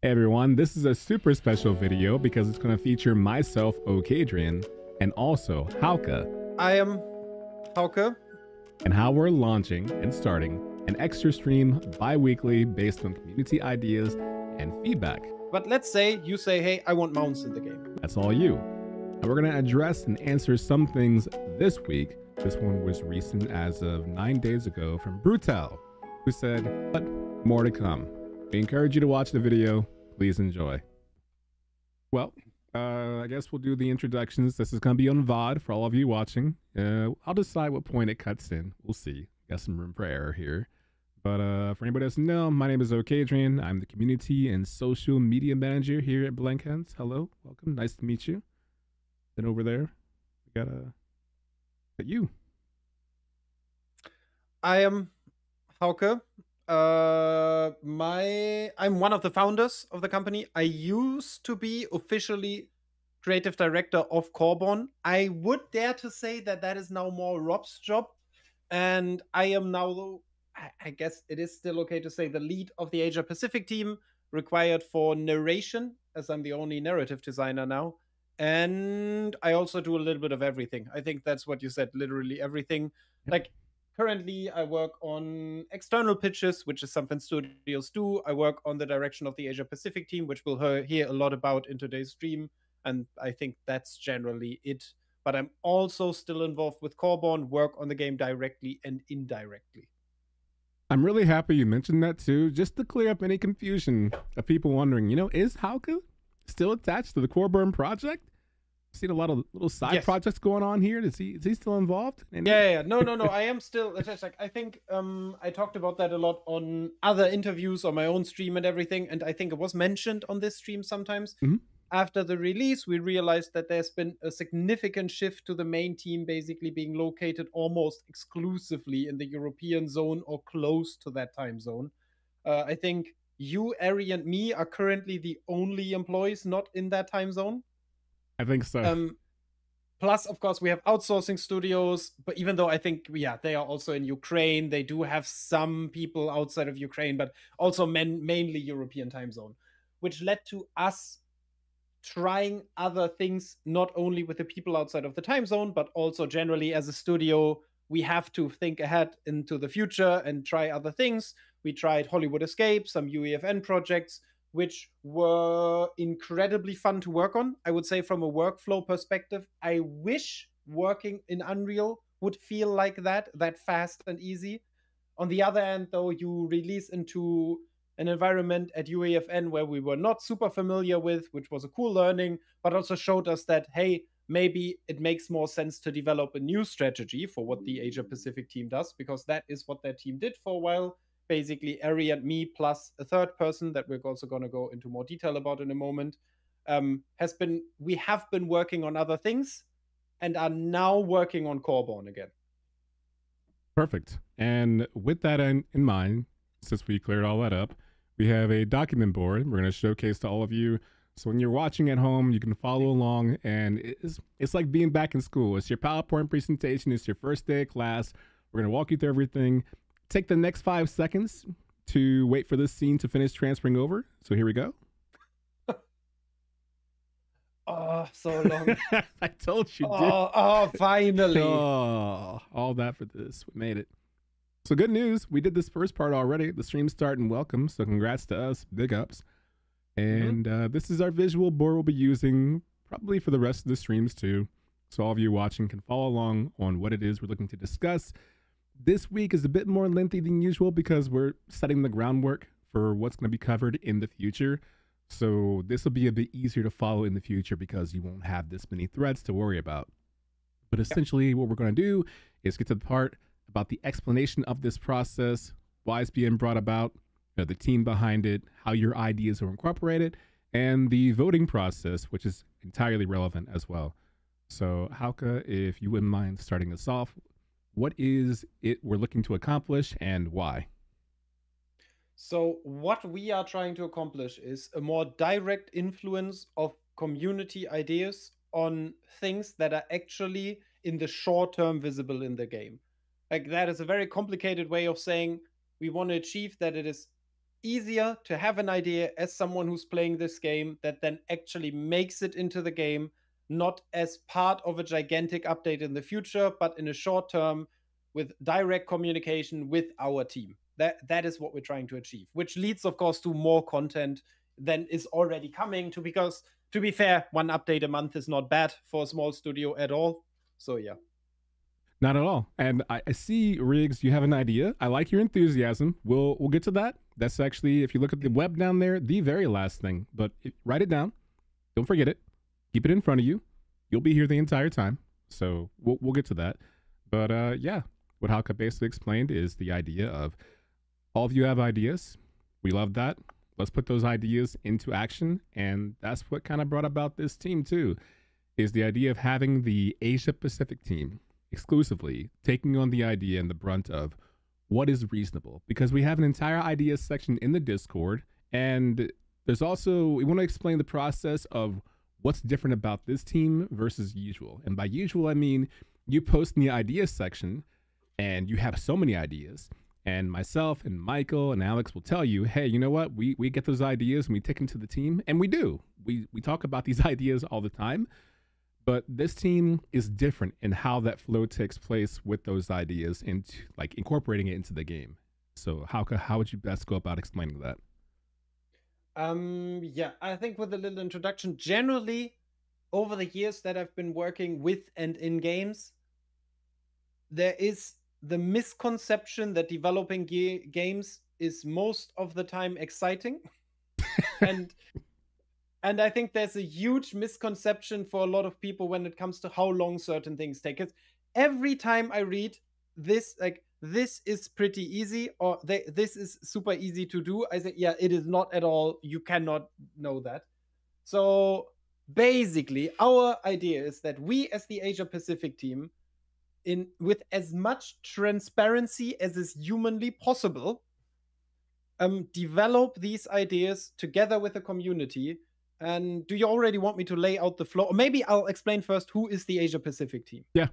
Hey everyone, this is a super special video because it's going to feature myself, Okaydrian, and also Hauke. I am Hauke. And how we're launching and starting an extra stream bi-weekly based on community ideas and feedback. But let's say you say, hey, I want mounts in the game. That's all you. And we're going to address and answer some things this week. This one was recent as of nine days ago from Brutal, who said, but more to come. We encourage you to watch the video. Please enjoy. Well, uh, I guess we'll do the introductions. This is going to be on VOD for all of you watching. Uh, I'll decide what point it cuts in. We'll see. Got some room for error here. But uh, for anybody that doesn't know, my name is Okaydrian. I'm the community and social media manager here at Blankhans. Hello, welcome. Nice to meet you. Then over there, we got a got you. I am Hauke. Uh, my I'm one of the founders of the company. I used to be officially creative director of Coreborn. I would dare to say that that is now more Rob's job, and I am now, I guess it is still okay to say, the lead of the Asia Pacific team required for narration, as I'm the only narrative designer now. And I also do a little bit of everything. I think that's what you said, literally everything. Like currently i work on external pitches which is something studios do. I work on the direction of the asia pacific team which we'll hear a lot about in today's stream and i think that's generally it. But i'm also still involved with Coreborn work on the game directly and indirectly. I'm really happy you mentioned that too just to clear up any confusion of people wondering you know is hauke still attached to the Coreborn project seen a lot of little side yes. projects going on here. Is he is he still involved? Yeah, yeah, yeah, no, no, no. I am still. Like I think um I talked about that a lot on other interviews on my own stream and everything, and I think it was mentioned on this stream sometimes. Mm-hmm. After the release, we realized that there's been a significant shift to the main team basically being located almost exclusively in the European zone or close to that time zone. Uh, I think you, Ari, and me are currently the only employees not in that time zone. I think so. Um, plus, of course, we have outsourcing studios, but even though I think, yeah, they are also in Ukraine, they do have some people outside of Ukraine, but also men, mainly European time zone, which led to us trying other things, not only with the people outside of the time zone, but also generally as a studio. We have to think ahead into the future and try other things. We tried Hollywood Escape, some UEFN projects which were incredibly fun to work on. I would say, from a workflow perspective, I wish working in Unreal would feel like that, that fast and easy. On the other hand, though, you release into an environment at UEFN where we were not super familiar with, which was a cool learning, but also showed us that, hey, maybe it makes more sense to develop a new strategy for what the Asia Pacific team does, because that is what their team did for a while basically Ari and me plus a third person that we're also going to go into more detail about in a moment. Um, has been we have been working on other things and are now working on Coreborn again. Perfect. And with that in, in mind, since we cleared all that up, we have a document board we're going to showcase to all of you. So when you're watching at home, you can follow along, and it's it's like being back in school. It's your PowerPoint presentation. It's your first day of class. We're going to walk you through everything take the next five seconds to wait for this scene to finish transferring over. So here we go. oh, so long. I told you. Oh, oh, finally. Oh, all that for this. We made it. So good news. We did this first part already. The stream start and welcome. So congrats to us. Big ups. Mm-hmm. And mm-hmm. uh, this is our visual board we'll be using probably for the rest of the streams too. So all of you watching can follow along on what it is we're looking to discuss this week is a bit more lengthy than usual because we're setting the groundwork for what's going to be covered in the future. So this will be a bit easier to follow in the future because you won't have this many threads to worry about. But essentially, what we're going to do is get to the part about the explanation of this process, why it's being brought about, you know, the team behind it, how your ideas are incorporated, and the voting process, which is entirely relevant as well. So, Hauke, if you wouldn't mind starting us off, what is it we're looking to accomplish and why? So, what we are trying to accomplish is a more direct influence of community ideas on things that are actually in the short term visible in the game. Like, that is a very complicated way of saying we want to achieve that it is easier to have an idea as someone who's playing this game that then actually makes it into the game, not as part of a gigantic update in the future, but in a short term with direct communication with our team. That that is what we're trying to achieve, which leads, of course, to more content than is already coming to because to be fair, one update a month is not bad for a small studio at all. So yeah. Not at all. And I, I, see, Riggs, you have an idea. I like your enthusiasm. We'll we'll get to that. That's actually, if you look at the web down there, the very last thing. But it, write it down. Don't forget it. Keep it in front of you. You'll be here the entire time. So we'll we'll get to that. But uh, yeah, what Hauke basically explained is the idea of all of you have ideas. We love that. Let's put those ideas into action. And that's what kind of brought about this team too, is the idea of having the Asia Pacific team exclusively taking on the idea and the brunt of what is reasonable because we have an entire ideas section in the discord and there's also we want to explain the process of what's different about this team versus usual? And by usual i mean you post in the ideas section and you have so many ideas. And myself and michael and alex will tell you hey you know what? We, we get those ideas and we take them to the team and we do. We, we talk about these ideas all the time. But this team is different in how that flow takes place with those ideas into like incorporating it into the game. So how how would you best go about explaining that? Um yeah, I think with a little introduction, generally over the years that I've been working with and in games, there is the misconception that developing ge- games is most of the time exciting. and and I think there's a huge misconception for a lot of people when it comes to how long certain things take. Because every time I read this, like this is pretty easy, or they, this is super easy to do, I say, yeah, it is not at all. You cannot know that. So basically, our idea is that we, as the Asia Pacific team, in with as much transparency as is humanly possible, um, develop these ideas together with the community and do you already want me to lay out the flow? Or maybe I'll explain first who is the Asia Pacific team. Yeah.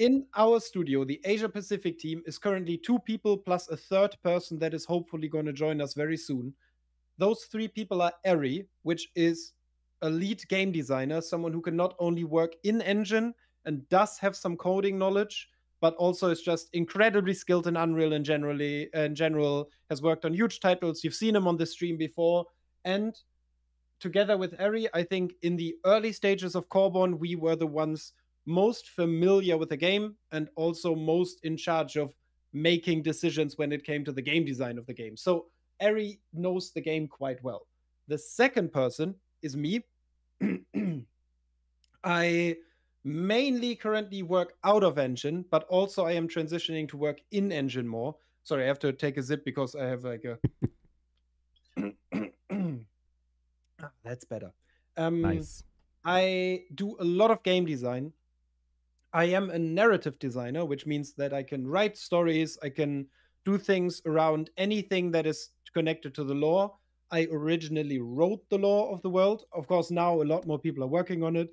In our studio, the Asia Pacific team is currently two people plus a third person that is hopefully going to join us very soon. Those three people are Eri, which is a lead game designer, someone who can not only work in engine and does have some coding knowledge, but also is just incredibly skilled in Unreal and generally in general has worked on huge titles. You've seen him on the stream before, and together with Eri, I think in the early stages of Corborn, we were the ones most familiar with the game and also most in charge of making decisions when it came to the game design of the game. So Eri knows the game quite well. The second person is me. I mainly currently work out of engine, but also I am transitioning to work in engine more. Sorry, I have to take a zip because I have like a Ah, that's better. Um, nice. I do a lot of game design. I am a narrative designer, which means that I can write stories, I can do things around anything that is connected to the lore. I originally wrote the lore of the world. Of course, now a lot more people are working on it.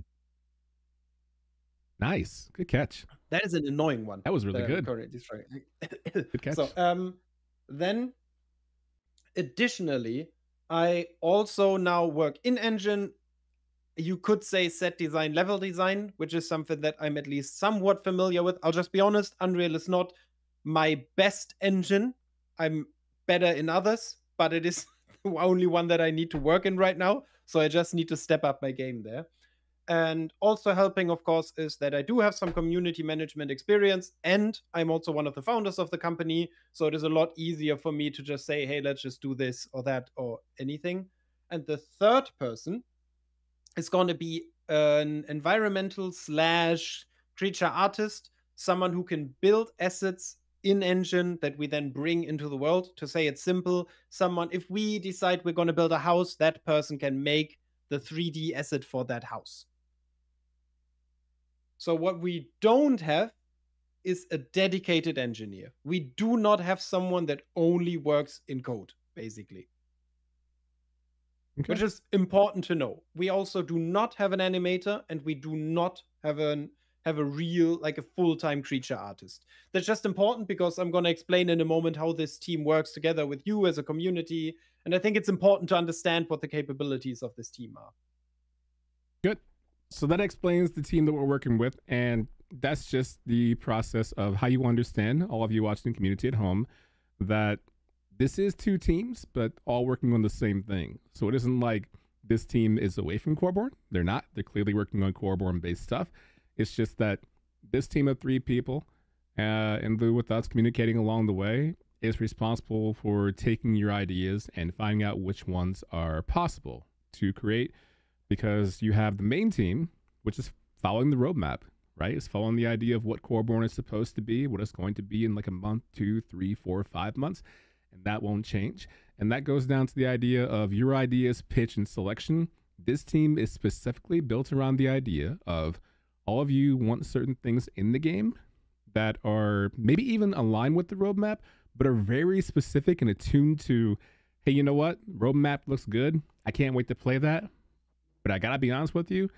Nice. Good catch. That is an annoying one. That was really good. good catch. So, um, then additionally, I also now work in engine. You could say set design, level design, which is something that I'm at least somewhat familiar with. I'll just be honest, Unreal is not my best engine. I'm better in others, but it is the only one that I need to work in right now. So I just need to step up my game there. And also helping, of course, is that I do have some community management experience and I'm also one of the founders of the company. So it is a lot easier for me to just say, hey, let's just do this or that or anything. And the third person is going to be an environmental slash creature artist, someone who can build assets in engine that we then bring into the world. To say it simple, someone, if we decide we're going to build a house, that person can make the 3D asset for that house. So what we don't have is a dedicated engineer. We do not have someone that only works in code, basically. Okay. Which is important to know. We also do not have an animator and we do not have an have a real, like a full time creature artist. That's just important because I'm going to explain in a moment how this team works together with you as a community. And I think it's important to understand what the capabilities of this team are. Good. So that explains the team that we're working with. And that's just the process of how you understand, all of you watching the community at home, that this is two teams, but all working on the same thing. So it isn't like this team is away from Coreborn. They're not. They're clearly working on Coreborn based stuff. It's just that this team of three people, uh, and with us communicating along the way, is responsible for taking your ideas and finding out which ones are possible to create because you have the main team, which is following the roadmap, right? It's following the idea of what Coreborn is supposed to be, what it's going to be in like a month, two, three, four, five months, and that won't change. And that goes down to the idea of your ideas, pitch, and selection. This team is specifically built around the idea of all of you want certain things in the game that are maybe even aligned with the roadmap, but are very specific and attuned to, hey, you know what? Roadmap looks good. I can't wait to play that. But I gotta be honest with you,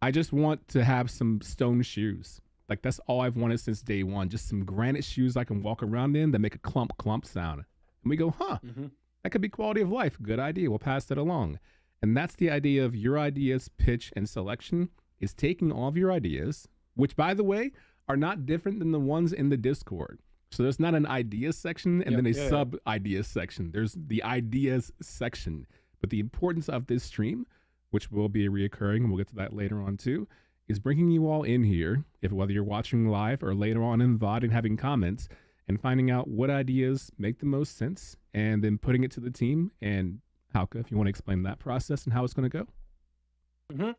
I just want to have some stone shoes. Like that's all I've wanted since day one. Just some granite shoes I can walk around in that make a clump clump sound. And we go, huh, mm-hmm. that could be quality of life. Good idea. We'll pass that along. And that's the idea of your ideas, pitch, and selection is taking all of your ideas, which by the way, are not different than the ones in the Discord. So there's not an ideas section and yep, then a yeah, sub ideas section. There's the ideas section. But the importance of this stream, which will be reoccurring, and we'll get to that later on too, is bringing you all in here, if whether you're watching live or later on in VOD and having comments, and finding out what ideas make the most sense, and then putting it to the team. And Hauke, if you want to explain that process and how it's going to go. Mm-hmm.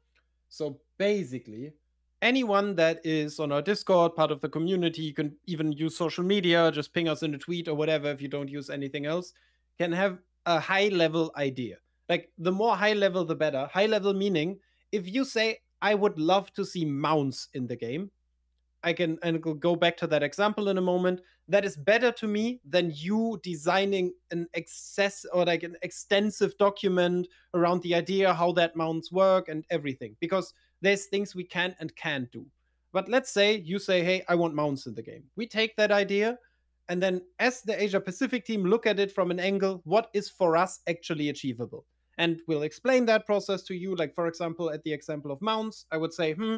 So basically, anyone that is on our Discord, part of the community, you can even use social media, just ping us in a tweet or whatever if you don't use anything else, can have a high level idea. Like the more high level, the better. High level meaning if you say, I would love to see mounts in the game, I can and go back to that example in a moment. That is better to me than you designing an excess or like an extensive document around the idea how that mounts work and everything. Because there's things we can and can't do. But let's say you say, hey, I want mounts in the game. We take that idea and then as the Asia Pacific team look at it from an angle, what is for us actually achievable? And we'll explain that process to you. Like, for example, at the example of mounts, I would say, hmm,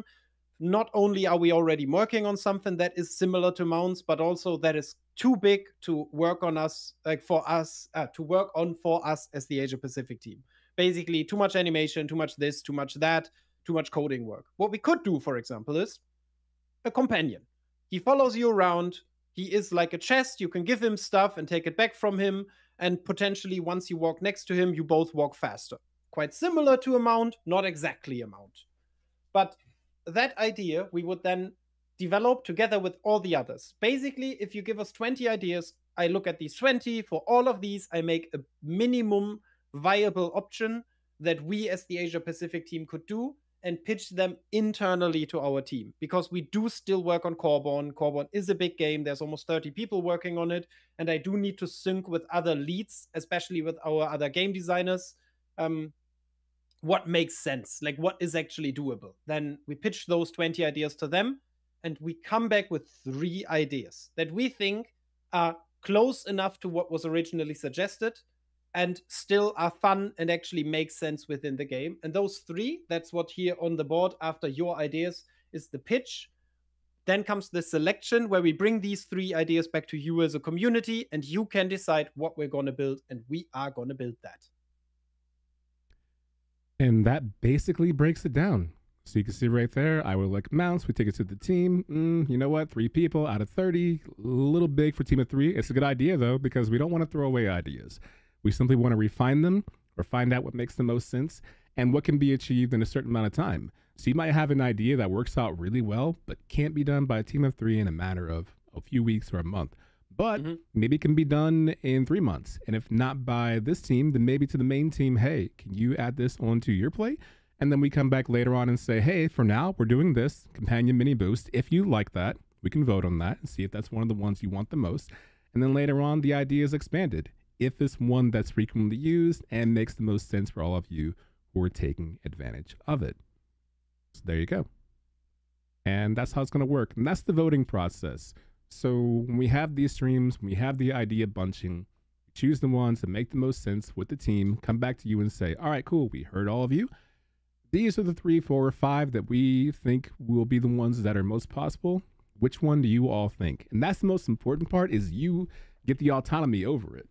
not only are we already working on something that is similar to mounts, but also that is too big to work on us, like for us, uh, to work on for us as the Asia Pacific team. Basically, too much animation, too much this, too much that, too much coding work. What we could do, for example, is a companion. He follows you around. He is like a chest. You can give him stuff and take it back from him. And potentially, once you walk next to him, you both walk faster. Quite similar to a mount, not exactly a mount. But that idea we would then develop together with all the others. Basically, if you give us 20 ideas, I look at these 20. For all of these, I make a minimum viable option that we as the Asia Pacific team could do and pitch them internally to our team because we do still work on Coreborn. Coreborn is a big game. There's almost 30 people working on it. And I do need to sync with other leads, especially with our other game designers, um, what makes sense, like what is actually doable. Then we pitch those 20 ideas to them and we come back with three ideas that we think are close enough to what was originally suggested and still are fun and actually make sense within the game. And those three, that's what here on the board after your ideas is the pitch. Then comes the selection where we bring these three ideas back to you as a community and you can decide what we're going to build and we are going to build that. And that basically breaks it down. So you can see right there, I will like mounts. We take it to the team. Mm, you know what? Three people out of 30, a little big for team of three. It's a good idea though, because we don't want to throw away ideas. We simply want to refine them or find out what makes the most sense and what can be achieved in a certain amount of time. So you might have an idea that works out really well, but can't be done by a team of three in a matter of a few weeks or a month but mm-hmm. maybe it can be done in three months. And if not by this team, then maybe to the main team, hey, can you add this onto your plate? And then we come back later on and say, hey, for now, we're doing this companion mini boost. If you like that, we can vote on that and see if that's one of the ones you want the most. And then later on, the idea is expanded. If it's one that's frequently used and makes the most sense for all of you who are taking advantage of it. So there you go. And that's how it's going to work. And that's the voting process. So when we have these streams, we have the idea bunching, choose the ones that make the most sense with the team, come back to you and say, all right, cool, we heard all of you. These are the three, four, or five that we think will be the ones that are most possible. Which one do you all think? And that's the most important part is you get the autonomy over it.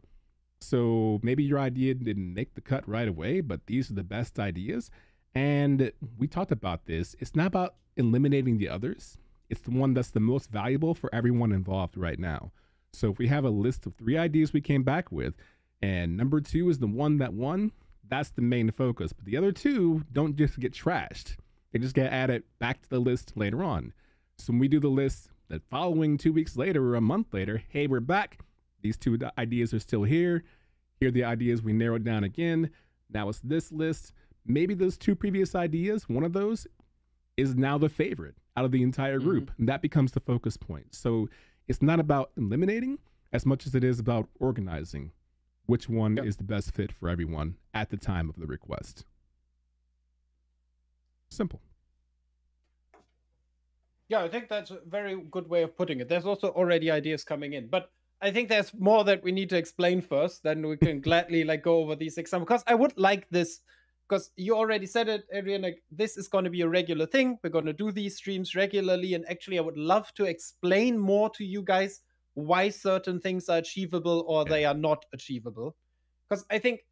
So maybe your idea didn't make the cut right away, but these are the best ideas. And we talked about this. It's not about eliminating the others. It's the one that's the most valuable for everyone involved right now. So if we have a list of three ideas we came back with, and number two is the one that won, that's the main focus. But the other two don't just get trashed. They just get added back to the list later on. So when we do the list the following two weeks later or a month later, hey, we're back. These two ideas are still here. Here are the ideas we narrowed down again. Now it's this list. Maybe those two previous ideas, one of those is now the favorite out of the entire group. Mm-hmm. And that becomes the focus point. So it's not about eliminating as much as it is about organizing which one yep. is the best fit for everyone at the time of the request. Simple. Yeah, I think that's a very good way of putting it. There's also already ideas coming in, but I think there's more that we need to explain first. Then we can gladly like go over these examples because I would like this because you already said it, Adrian. Like this is going to be a regular thing. We're going to do these streams regularly, and actually, I would love to explain more to you guys why certain things are achievable or yeah. they are not achievable. Because I think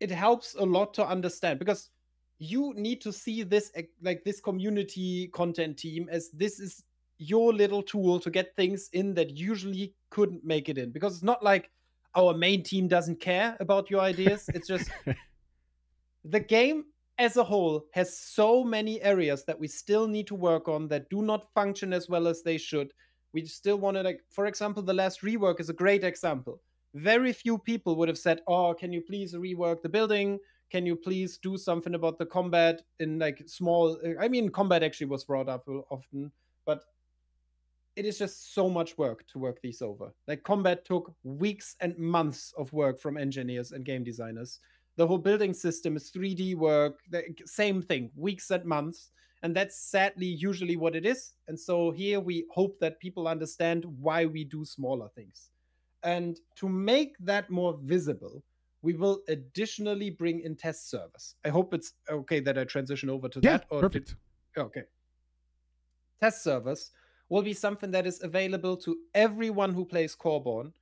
it helps a lot to understand because you need to see this like this community content team as this is your little tool to get things in that usually couldn't make it in because it's not like our main team doesn't care about your ideas it's just the game as a whole has so many areas that we still need to work on that do not function as well as they should. We still want to like for example the last rework is a great example. Very few people would have said oh can you please rework the building? Can you please do something about the combat in like small uh, i mean combat actually was brought up often but it is just so much work to work these over. Like combat took weeks and months of work from engineers and game designers the whole building system is 3d work the same thing weeks and months and that's sadly usually what it is. And so here we hope that people understand why we do smaller things. And to make that more visible, we will additionally bring in test servers. I hope it's okay that I transition over to yeah, that. Or perfect. Did... okay. Test servers will be something that is available to everyone who plays Coreborn.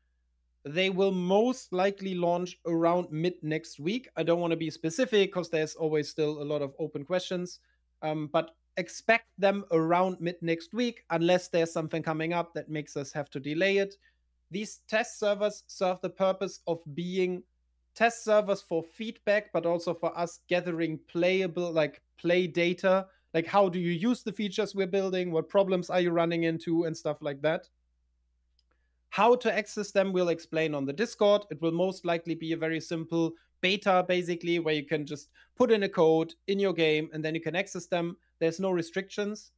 They will most likely launch around mid next week. I don't want to be specific because there's always still a lot of open questions. Um, but expect them around mid next week, unless there's something coming up that makes us have to delay it. These test servers serve the purpose of being test servers for feedback, but also for us gathering playable, like play data. Like, how do you use the features we're building? What problems are you running into? And stuff like that. How to access them, we'll explain on the Discord. It will most likely be a very simple beta basically where you can just put in a code in your game and then you can access them. There's no restrictions.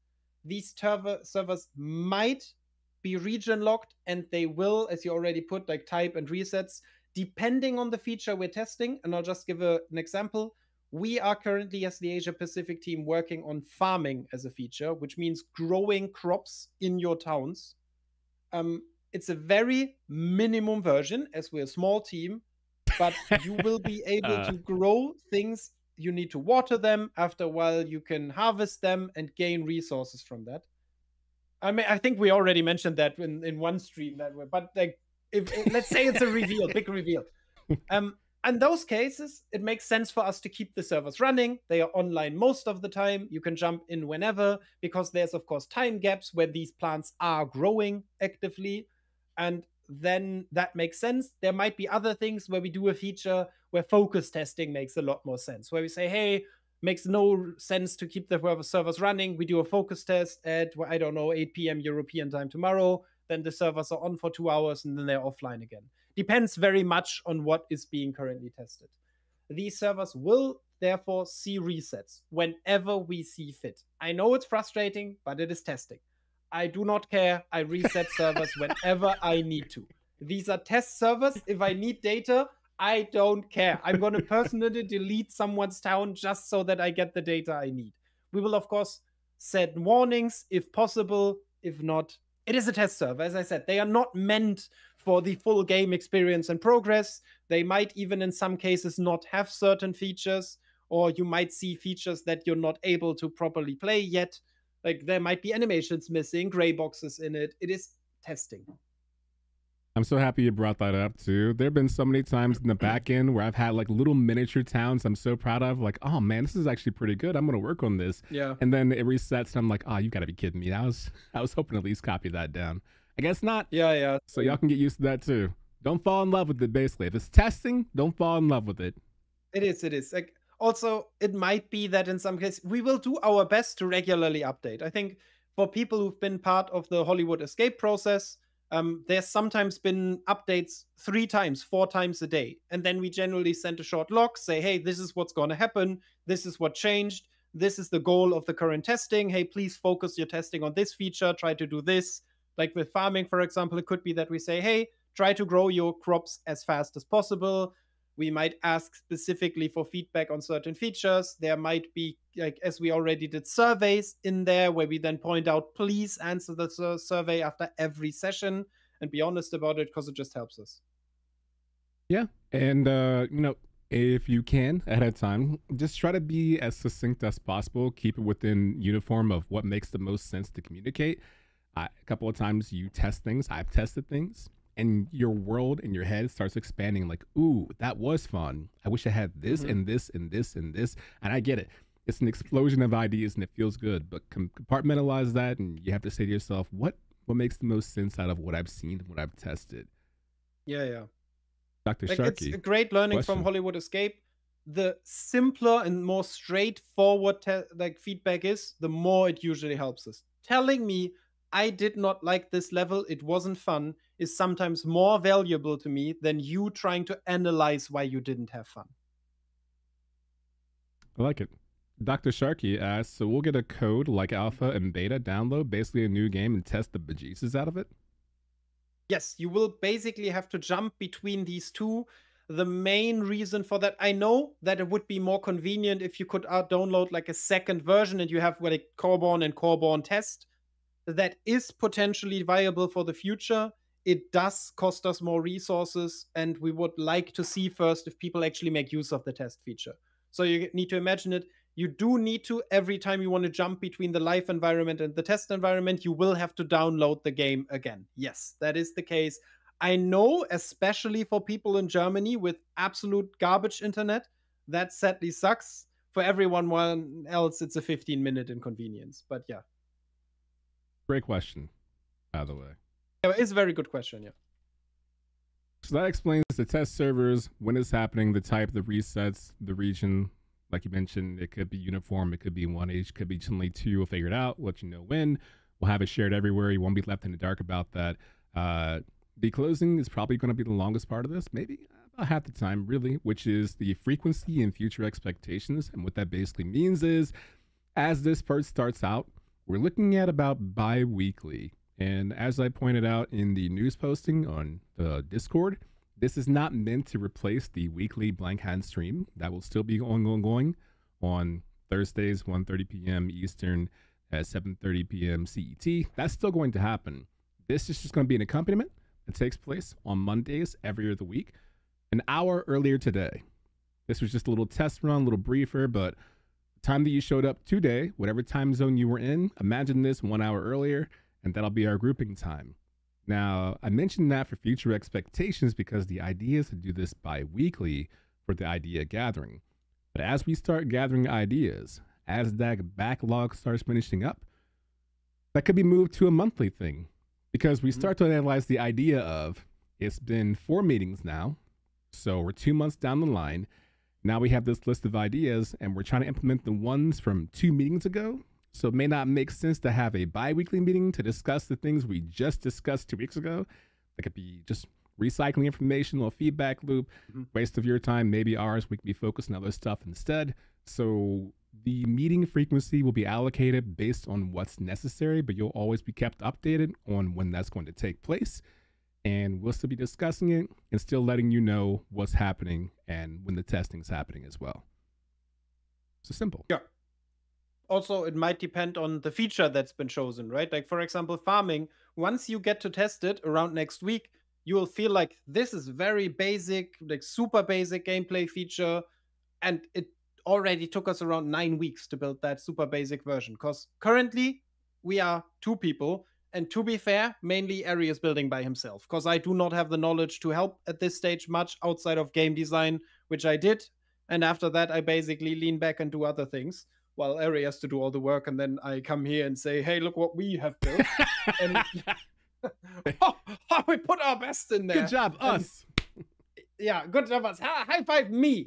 These server- servers might be region locked and they will as you already put like type and resets. Depending on the feature we're testing and i'll just give a, an example we are currently as the asia pacific team working on farming as a feature which means growing crops in your towns. Um, it's a very minimum version as we're a small team but you will be able uh. to grow things. You need to water them. After a while, you can harvest them and gain resources from that. I mean, I think we already mentioned that in, in one stream that way, but like, if, if let's say it's a reveal, big reveal. Um, in those cases, it makes sense for us to keep the servers running. They are online most of the time. You can jump in whenever because there's, of course, time gaps where these plants are growing actively. And then that makes sense. There might be other things where we do a feature where focus testing makes a lot more sense, where we say, hey, makes no sense to keep the servers running. We do a focus test at, I don't know, 8 p.m. European time tomorrow. Then the servers are on for two hours and then they're offline again. Depends very much on what is being currently tested. These servers will therefore see resets whenever we see fit. I know it's frustrating, but it is testing. I do not care. I reset servers whenever I need to. These are test servers. If I need data, I don't care. I'm going to personally delete someone's town just so that I get the data I need. We will, of course, set warnings if possible. If not, it is a test server. As I said, they are not meant for the full game experience and progress. They might even, in some cases, not have certain features, or you might see features that you're not able to properly play yet. Like there might be animations missing, gray boxes in it. It is testing. I'm so happy you brought that up too. There have been so many times in the back end where I've had like little miniature towns I'm so proud of, like, oh man, this is actually pretty good. I'm gonna work on this. Yeah. And then it resets and I'm like, oh, you gotta be kidding me. I was I was hoping to at least copy that down. I guess not. Yeah, yeah. So y'all can get used to that too. Don't fall in love with it basically. If it's testing, don't fall in love with it. It is, it is. Like also it might be that in some cases we will do our best to regularly update. I think for people who've been part of the Hollywood escape process, um, there's sometimes been updates three times, four times a day. And then we generally send a short log, say, hey, this is what's going to happen. This is what changed. This is the goal of the current testing. Hey, please focus your testing on this feature. Try to do this. Like with farming, for example, it could be that we say, hey, try to grow your crops as fast as possible. We might ask specifically for feedback on certain features. There might be, like, as we already did, surveys in there where we then point out, please answer the sur- survey after every session and be honest about it because it just helps us. Yeah. And, uh, you know, if you can ahead of time, just try to be as succinct as possible. Keep it within uniform of what makes the most sense to communicate. Uh, a couple of times you test things. I've tested things and your world in your head starts expanding like ooh that was fun. I wish i had this mm-hmm. and this and this and this. And i get it. It's an explosion of ideas and it feels good but compartmentalize that and you have to say to yourself what what makes the most sense out of what i've seen and what i've tested? Yeah yeah. Dr like Sharky, it's a great learning question. from hollywood escape. The simpler and more straightforward te- like feedback is the more it usually helps us. Telling me I did not like this level, it wasn't fun, is sometimes more valuable to me than you trying to analyze why you didn't have fun. I like it. Dr. Sharkey asks, so we'll get a code like alpha and beta download, basically a new game, and test the bejesus out of it? Yes, you will basically have to jump between these two. The main reason for that, I know that it would be more convenient if you could uh, download like a second version and you have like Coreborn and Coreborn test that is potentially viable for the future. It does cost us more resources, and we would like to see first if people actually make use of the test feature. So you need to imagine it. You do need to, every time you want to jump between the live environment and the test environment, you will have to download the game again. Yes, that is the case. I know, especially for people in Germany with absolute garbage internet, that sadly sucks. For everyone else, it's a 15 minute inconvenience. But yeah, Great question, by the way. Yeah, it's a very good question. Yeah. So that explains the test servers, when it's happening, the type, the resets, the region. Like you mentioned, it could be uniform, it could be one H, could be generally two. We'll figure it out, let you know when. We'll have it shared everywhere. You won't be left in the dark about that. Uh, the closing is probably going to be the longest part of this, maybe about half the time, really, which is the frequency and future expectations. And what that basically means is, as this first starts out, we're looking at about bi weekly. And as I pointed out in the news posting on the Discord, this is not meant to replace the weekly Blankhans stream. That will still be going, going, going on Thursdays, 1.30 p.m. Eastern at 7.30 p.m. CET. That's still going to happen. This is just going to be an accompaniment that takes place on Mondays every other week, an hour earlier today. This was just a little test run, a little briefer, but time that you showed up today, whatever time zone you were in, imagine this one hour earlier, and that'll be our grouping time. Now, I mentioned that for future expectations because the idea is to do this bi weekly for the idea gathering. But as we start gathering ideas, as that backlog starts finishing up, that could be moved to a monthly thing because we mm-hmm. start to analyze the idea of it's been four meetings now, so we're two months down the line now we have this list of ideas and we're trying to implement the ones from two meetings ago. So it may not make sense to have a bi weekly meeting to discuss the things we just discussed two weeks ago. That could be just recycling information or feedback loop, mm-hmm. waste of your time, maybe ours. We can be focused on other stuff instead. So the meeting frequency will be allocated based on what's necessary, but you'll always be kept updated on when that's going to take place and we'll still be discussing it and still letting you know what's happening and when the testing is happening as well. So simple. Yeah. Also it might depend on the feature that's been chosen, right? Like for example, farming. Once you get to test it around next week, you will feel like this is very basic, like super basic gameplay feature, and it already took us around nine weeks to build that super basic version. Because currently we are two people, and to be fair, mainly Ari is building by himself. Because I do not have the knowledge to help at this stage much outside of game design, which I did, and after that I basically lean back and do other things while Ari has to do all the work, and then I come here and say, "Hey, look what we have built." and oh, oh, we put our best in there. Good job, And- us. yeah, good job, us. Hi- High five me.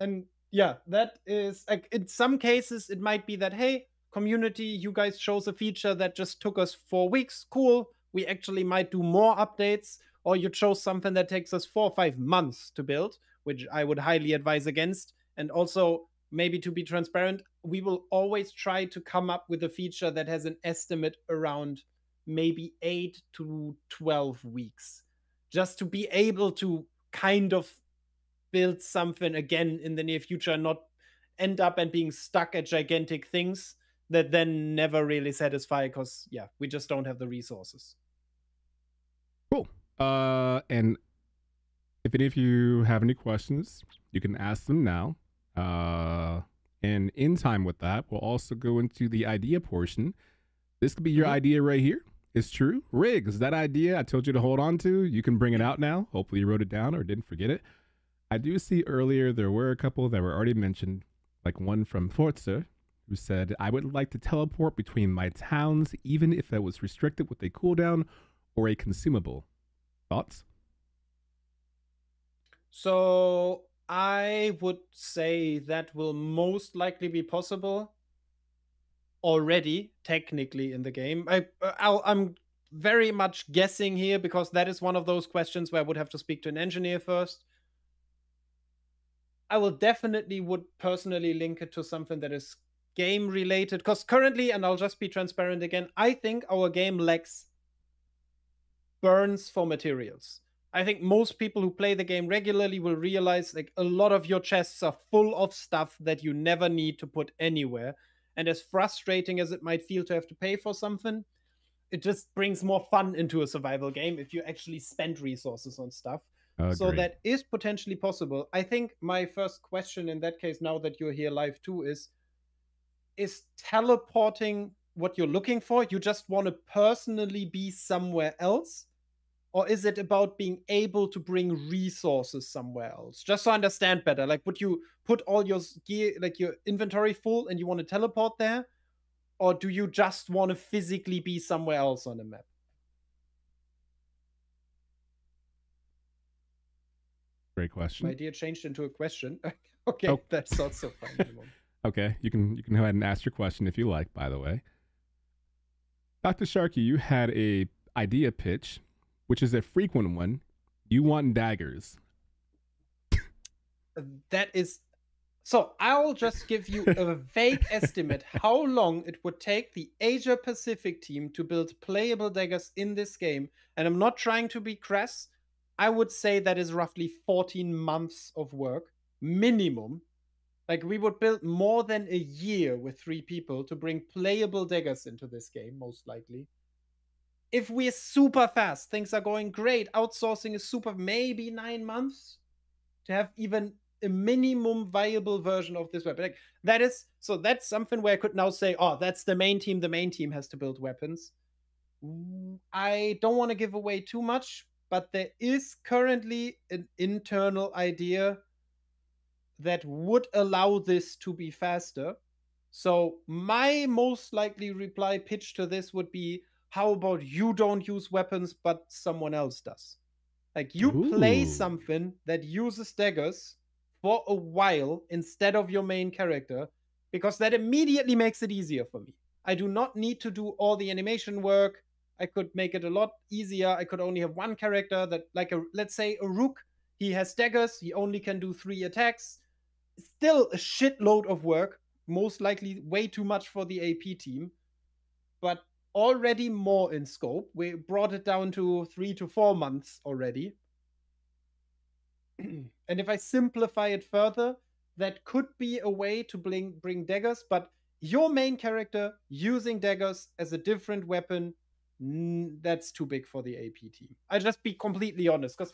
and yeah, that is like in some cases it might be that hey, community, you guys chose a feature that just took us four weeks. Cool. We actually might do more updates, or you chose something that takes us four or five months to build, which I would highly advise against. And also, maybe to be transparent, we will always try to come up with a feature that has an estimate around maybe eight to 12 weeks just to be able to kind of build something again in the near future and not end up and being stuck at gigantic things that then never really satisfy because yeah we just don't have the resources Cool. Uh, and if any of you have any questions, you can ask them now. Uh, and in time with that, we'll also go into the idea portion. This could be your Mhm. idea right here. It's true. Riggs, that idea I told you to hold on to, you can bring it out now. Hopefully, you wrote it down or didn't forget it. I do see earlier there were a couple that were already mentioned, like one from Forza, who said, I would like to teleport between my towns, even if that was restricted with a cooldown or a consumable. Thoughts? so i would say that will most likely be possible already technically in the game. I, uh, I'll, i'm very much guessing here because that is one of those questions where i would have to speak to an engineer first. I will definitely would personally link it to something that is game related because currently and i'll just be transparent again i think our game lacks burns for materials I think most people who play the game regularly will realize like a lot of your chests are full of stuff that you never need to put anywhere. And as frustrating as it might feel to have to pay for something, it just brings more fun into a survival game if you actually spend resources on stuff. So that is potentially possible. I think my first question in that case, now that you're here live too, is is teleporting what you're looking for? You just want to personally be somewhere else? Or is it about being able to bring resources somewhere else? Just so I understand better. Like, would you put all your gear, like your inventory full, and you want to teleport there? Or do you just want to physically be somewhere else on the map? Great question. My idea changed into a question. okay, Oh. that's not so fun. Okay, you can you can go ahead and ask your question if you like. By the way, Doctor sharkey you had a idea pitch, which is a frequent one. You want daggers. that is so i'll just give you a vague estimate how long it would take the asia pacific team to build playable daggers in this game and i'm not trying to be crass i would say that is roughly 14 months of work minimum like we would build more than a year with three people to bring playable daggers into this game most likely if we're super fast things are going great outsourcing is super maybe nine months to have even a minimum viable version of this weapon. Like that is so that's something where I could now say, oh, that's the main team. The main team has to build weapons. Mm, I don't want to give away too much, but there is currently an internal idea that would allow this to be faster. So my most likely reply pitch to this would be how about you don't use weapons but someone else does? Like you play something that uses daggers for a while instead of your main character because that immediately makes it easier for me. I do not need to do all the animation work. I could make it a lot easier. I could only have one character that like a let's say a rook, he has daggers, he only can do 3 attacks. Still a shitload of work, most likely way too much for the AP team, but already more in scope. We brought it down to 3 to 4 months already. and if I simplify it further, that could be a way to bring bring daggers, but your main character using daggers as a different weapon, that's too big for the AP team. I'll just be completely honest because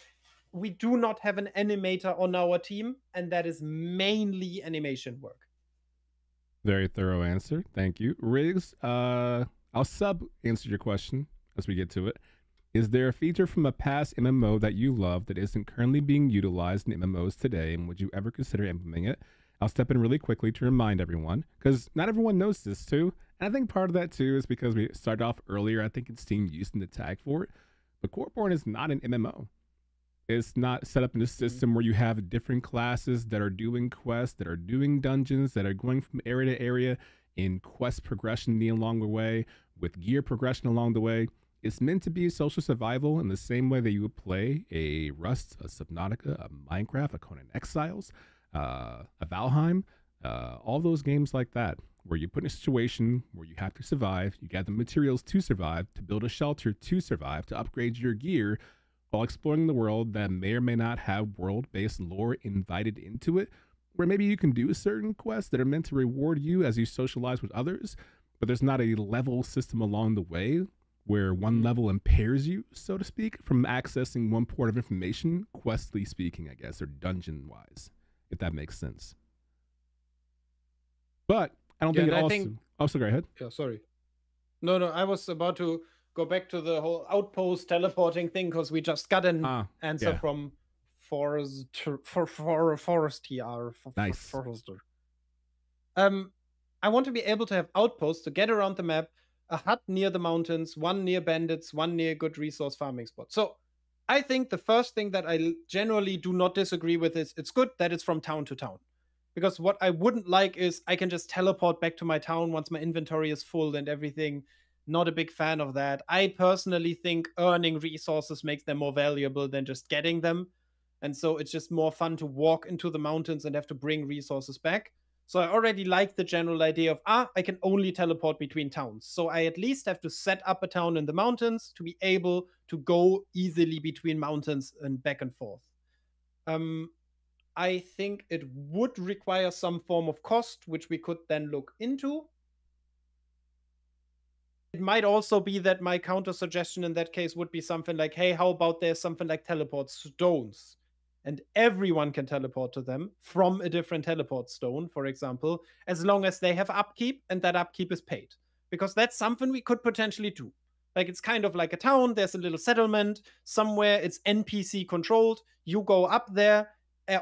we do not have an animator on our team, and that is mainly animation work. Very thorough answer. Thank you. Riggs, uh, I'll sub answer your question as we get to it. Is there a feature from a past MMO that you love that isn't currently being utilized in MMOs today, and would you ever consider implementing it? I'll step in really quickly to remind everyone, because not everyone knows this too. And I think part of that too is because we started off earlier, I think it's Steam using the tag for it. But Coreborn is not an MMO. It's not set up in a mm-hmm. system where you have different classes that are doing quests, that are doing dungeons, that are going from area to area in quest progression along the way, with gear progression along the way. It's meant to be social survival in the same way that you would play a Rust, a Subnautica, a Minecraft, a Conan Exiles, uh, a Valheim, uh, all those games like that, where you put in a situation where you have to survive, you gather materials to survive, to build a shelter to survive, to upgrade your gear, while exploring the world that may or may not have world based lore invited into it, where maybe you can do certain quests that are meant to reward you as you socialize with others, but there's not a level system along the way where one mm-hmm. level impairs you, so to speak, from accessing one port of information, questly speaking, I guess, or dungeon wise, if that makes sense. But I don't yeah, think it also. Think... Oh, so go ahead. Yeah, sorry. No, no, I was about to go back to the whole outpost teleporting thing because we just got an ah, answer yeah. from Forest for for Forest TR. For, nice. Forester. Um, I want to be able to have outposts to get around the map, a hut near the mountains, one near bandits, one near good resource farming spot. So I think the first thing that I generally do not disagree with is it's good that it's from town to town. Because what I wouldn't like is I can just teleport back to my town once my inventory is full and everything not a big fan of that. I personally think earning resources makes them more valuable than just getting them. And so it's just more fun to walk into the mountains and have to bring resources back. So I already like the general idea of, ah, I can only teleport between towns. So I at least have to set up a town in the mountains to be able to go easily between mountains and back and forth. Um, I think it would require some form of cost, which we could then look into. It might also be that my counter suggestion in that case would be something like, hey, how about there's something like teleport stones? And everyone can teleport to them from a different teleport stone, for example, as long as they have upkeep and that upkeep is paid. Because that's something we could potentially do. Like it's kind of like a town, there's a little settlement somewhere, it's NPC controlled. You go up there,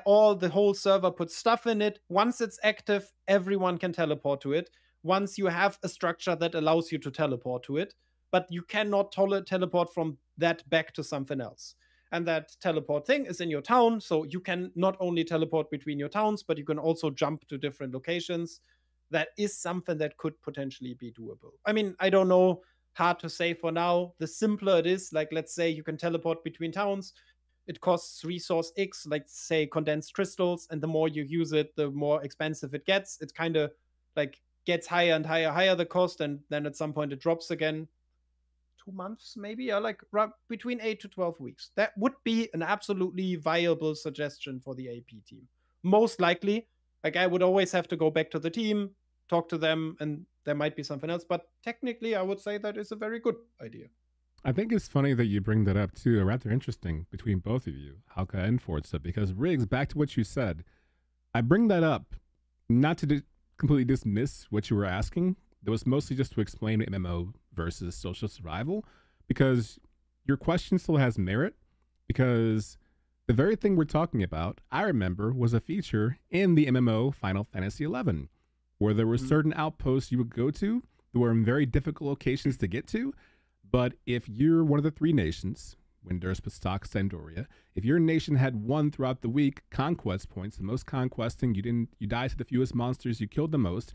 all the whole server puts stuff in it. Once it's active, everyone can teleport to it once you have a structure that allows you to teleport to it, but you cannot tele- teleport from that back to something else. And that teleport thing is in your town, so you can not only teleport between your towns, but you can also jump to different locations. That is something that could potentially be doable. I mean, I don't know, hard to say for now. The simpler it is, like let's say you can teleport between towns, it costs resource X, like say condensed crystals, and the more you use it, the more expensive it gets. it kind of like gets higher and higher, higher the cost, and then at some point it drops again. Two months, maybe, or like between eight to 12 weeks. That would be an absolutely viable suggestion for the AP team. Most likely, like I would always have to go back to the team, talk to them, and there might be something else. But technically, I would say that is a very good idea. I think it's funny that you bring that up too, rather interesting between both of you, Hauke and Forza, because Riggs, back to what you said, I bring that up not to completely dismiss what you were asking. It was mostly just to explain MMO versus social survival because your question still has merit because the very thing we're talking about, I remember, was a feature in the MMO Final Fantasy XI, where there were mm-hmm. certain outposts you would go to that were in very difficult locations to get to. But if you're one of the three nations, Windurst, Bastok, Sandoria. If your nation had won throughout the week conquest points, the most conquesting, you didn't you died to the fewest monsters, you killed the most,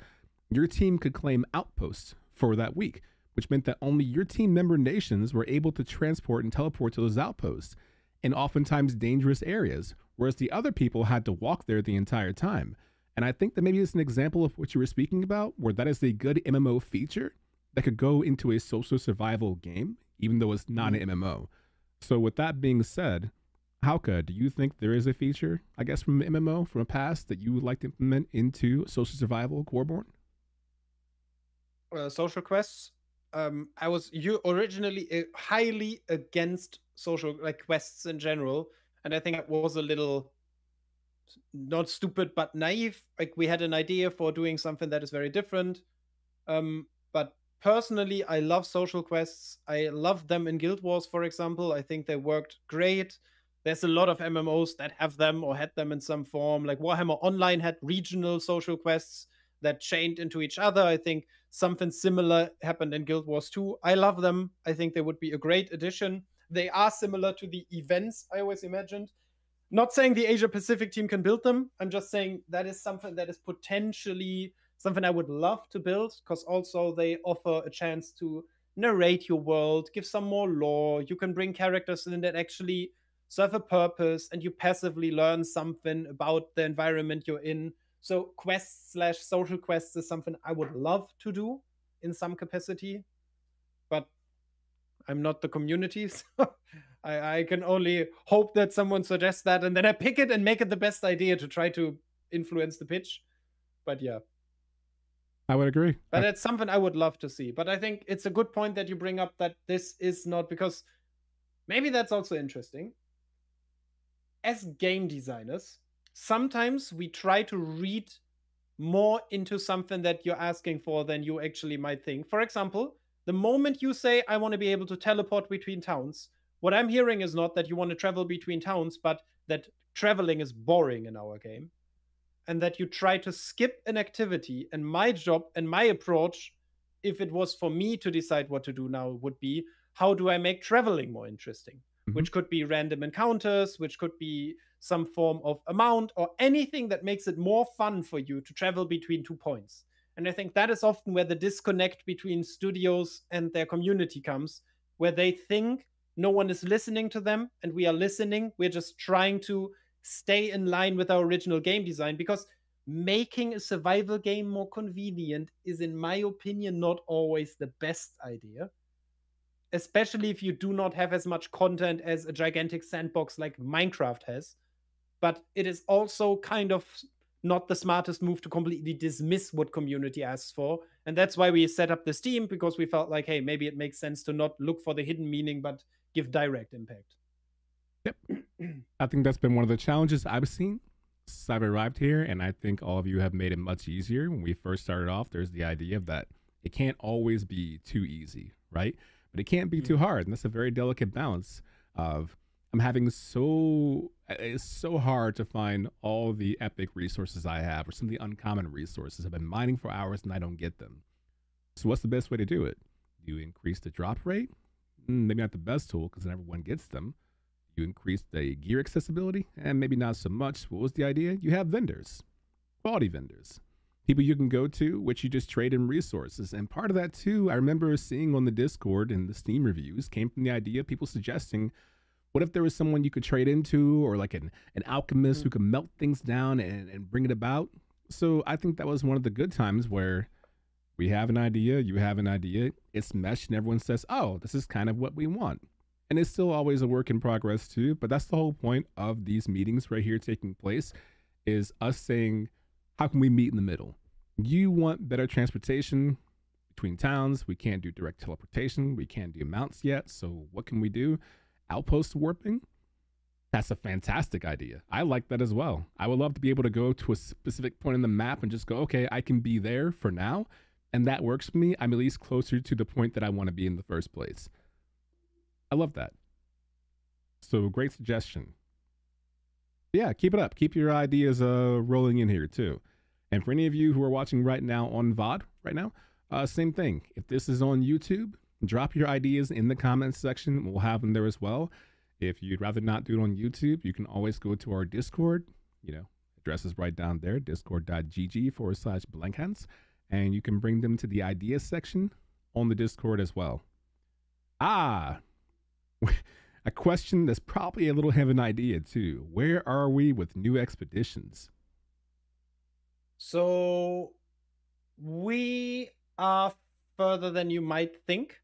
your team could claim outposts for that week, which meant that only your team member nations were able to transport and teleport to those outposts in oftentimes dangerous areas, whereas the other people had to walk there the entire time. And I think that maybe it's an example of what you were speaking about, where that is a good MMO feature that could go into a social survival game, even though it's not an MMO. So with that being said, Hauke, do you think there is a feature, I guess, from MMO from a past that you would like to implement into social survival Coreborn? uh, social quests. Um, I was you originally uh, highly against social like quests in general, and I think it was a little not stupid but naive. Like we had an idea for doing something that is very different. Um, but personally, I love social quests. I love them in Guild Wars, for example. I think they worked great. There's a lot of MMOs that have them or had them in some form. Like Warhammer Online had regional social quests that chained into each other. I think something similar happened in Guild Wars 2. I love them. I think they would be a great addition. They are similar to the events I always imagined. Not saying the Asia Pacific team can build them. I'm just saying that is something that is potentially something I would love to build because also they offer a chance to narrate your world, give some more lore. You can bring characters in that actually serve a purpose and you passively learn something about the environment you're in. So quests slash social quests is something I would love to do in some capacity, but I'm not the community, so I, I can only hope that someone suggests that and then I pick it and make it the best idea to try to influence the pitch. But yeah. I would agree. But that's something I would love to see. But I think it's a good point that you bring up that this is not because maybe that's also interesting. As game designers, sometimes we try to read more into something that you're asking for than you actually might think. For example, the moment you say, I want to be able to teleport between towns, what I'm hearing is not that you want to travel between towns, but that traveling is boring in our game and that you try to skip an activity. And my job and my approach, if it was for me to decide what to do now, would be how do I make traveling more interesting? Mm-hmm. Which could be random encounters, which could be some form of amount or anything that makes it more fun for you to travel between two points. And I think that is often where the disconnect between studios and their community comes, where they think no one is listening to them and we are listening. We're just trying to stay in line with our original game design because making a survival game more convenient is, in my opinion, not always the best idea. Especially if you do not have as much content as a gigantic sandbox like Minecraft has. But it is also kind of not the smartest move to completely dismiss what community asks for. And that's why we set up this team because we felt like, hey, maybe it makes sense to not look for the hidden meaning, but give direct impact. Yep. I think that's been one of the challenges I've seen since I've arrived here. And I think all of you have made it much easier. When we first started off, there's the idea of that it can't always be too easy, right? But it can't be too mm-hmm. hard. And that's a very delicate balance of I'm having so it's so hard to find all the epic resources I have or some of the uncommon resources. I've been mining for hours and I don't get them. So what's the best way to do it? Do you increase the drop rate? Mm, maybe not the best tool because then everyone gets them you increase the gear accessibility, and maybe not so much. What was the idea? You have vendors, quality vendors, people you can go to, which you just trade in resources. And part of that too, I remember seeing on the Discord and the Steam reviews came from the idea of people suggesting, what if there was someone you could trade into, or like an an alchemist mm-hmm. who could melt things down and, and bring it about? So I think that was one of the good times where we have an idea, you have an idea, it's meshed, and everyone says, oh, this is kind of what we want and it's still always a work in progress too but that's the whole point of these meetings right here taking place is us saying how can we meet in the middle you want better transportation between towns we can't do direct teleportation we can't do mounts yet so what can we do outpost warping that's a fantastic idea i like that as well i would love to be able to go to a specific point in the map and just go okay i can be there for now and that works for me i'm at least closer to the point that i want to be in the first place I love that. So great suggestion. Yeah, keep it up. Keep your ideas uh, rolling in here too. And for any of you who are watching right now on VOD right now, uh, same thing. If this is on YouTube, drop your ideas in the comments section. We'll have them there as well. If you'd rather not do it on YouTube, you can always go to our Discord. You know, address is right down there, discord.gg forward slash blankhans. And you can bring them to the ideas section on the Discord as well. Ah, a question that's probably a little heaven idea too. Where are we with new expeditions? So we are further than you might think.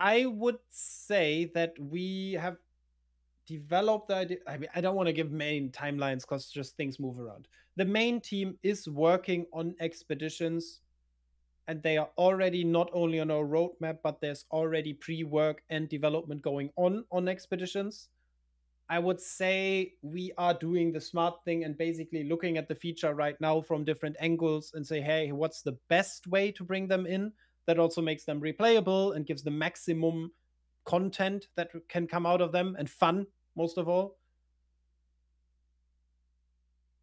I would say that we have developed the idea. I mean, I don't want to give main timelines because just things move around. The main team is working on expeditions and they are already not only on our roadmap, but there's already pre work and development going on on expeditions. I would say we are doing the smart thing and basically looking at the feature right now from different angles and say, hey, what's the best way to bring them in? That also makes them replayable and gives the maximum content that can come out of them and fun, most of all.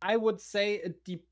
I would say it de-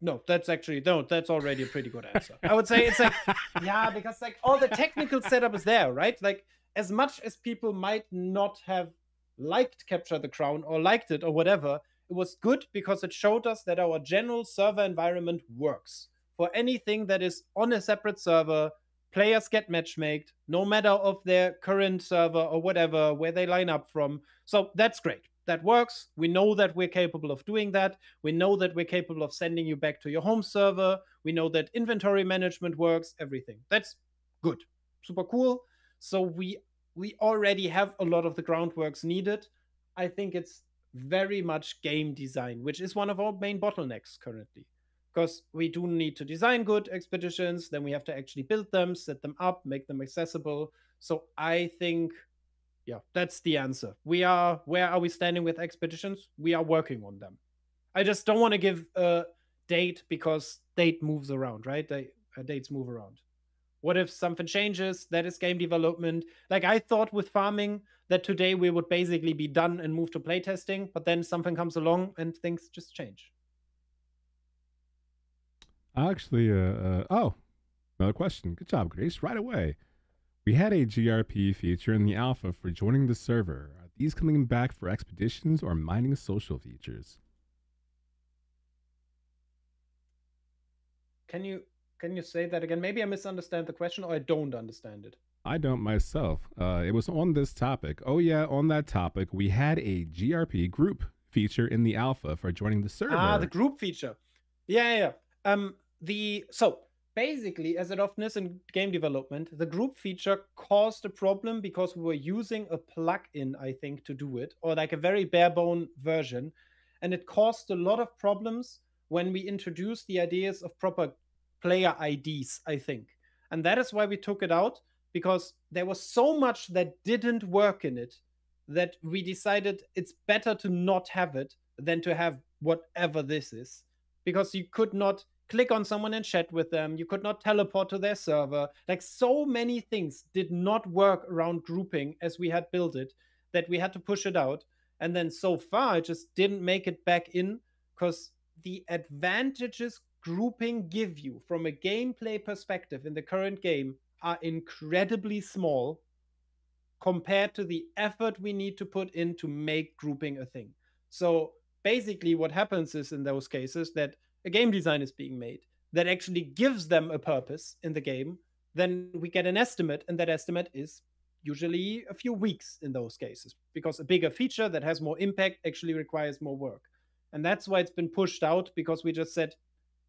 no, that's actually no, that's already a pretty good answer. I would say it's like yeah, because like all the technical setup is there, right? Like as much as people might not have liked Capture the Crown or liked it or whatever, it was good because it showed us that our general server environment works. For anything that is on a separate server, players get matchmaked, no matter of their current server or whatever, where they line up from. So that's great that works. We know that we're capable of doing that. We know that we're capable of sending you back to your home server. We know that inventory management works, everything. That's good. Super cool. So we we already have a lot of the groundworks needed. I think it's very much game design, which is one of our main bottlenecks currently. Because we do need to design good expeditions, then we have to actually build them, set them up, make them accessible. So I think yeah, that's the answer. We are where are we standing with expeditions? We are working on them. I just don't want to give a date because date moves around, right? They, uh, dates move around. What if something changes? That is game development. Like I thought with farming that today we would basically be done and move to playtesting, but then something comes along and things just change. Actually, uh, uh oh, another question. Good job, Grace. Right away. We had a GRP feature in the alpha for joining the server. Are these coming back for expeditions or mining social features? Can you can you say that again? Maybe I misunderstand the question or I don't understand it. I don't myself. Uh, it was on this topic. Oh yeah, on that topic, we had a GRP group feature in the alpha for joining the server. Ah, the group feature. Yeah, yeah. Um, the so basically, as it often is in game development, the group feature caused a problem because we were using a plugin, I think, to do it, or like a very bare bone version. And it caused a lot of problems when we introduced the ideas of proper player IDs, I think. And that is why we took it out because there was so much that didn't work in it that we decided it's better to not have it than to have whatever this is because you could not click on someone and chat with them. You could not teleport to their server. Like so many things did not work around grouping as we had built it that we had to push it out. And then so far, it just didn't make it back in because the advantages grouping give you from a gameplay perspective in the current game are incredibly small compared to the effort we need to put in to make grouping a thing. So basically, what happens is in those cases that a game design is being made that actually gives them a purpose in the game, then we get an estimate, and that estimate is usually a few weeks in those cases because a bigger feature that has more impact actually requires more work. And that's why it's been pushed out because we just said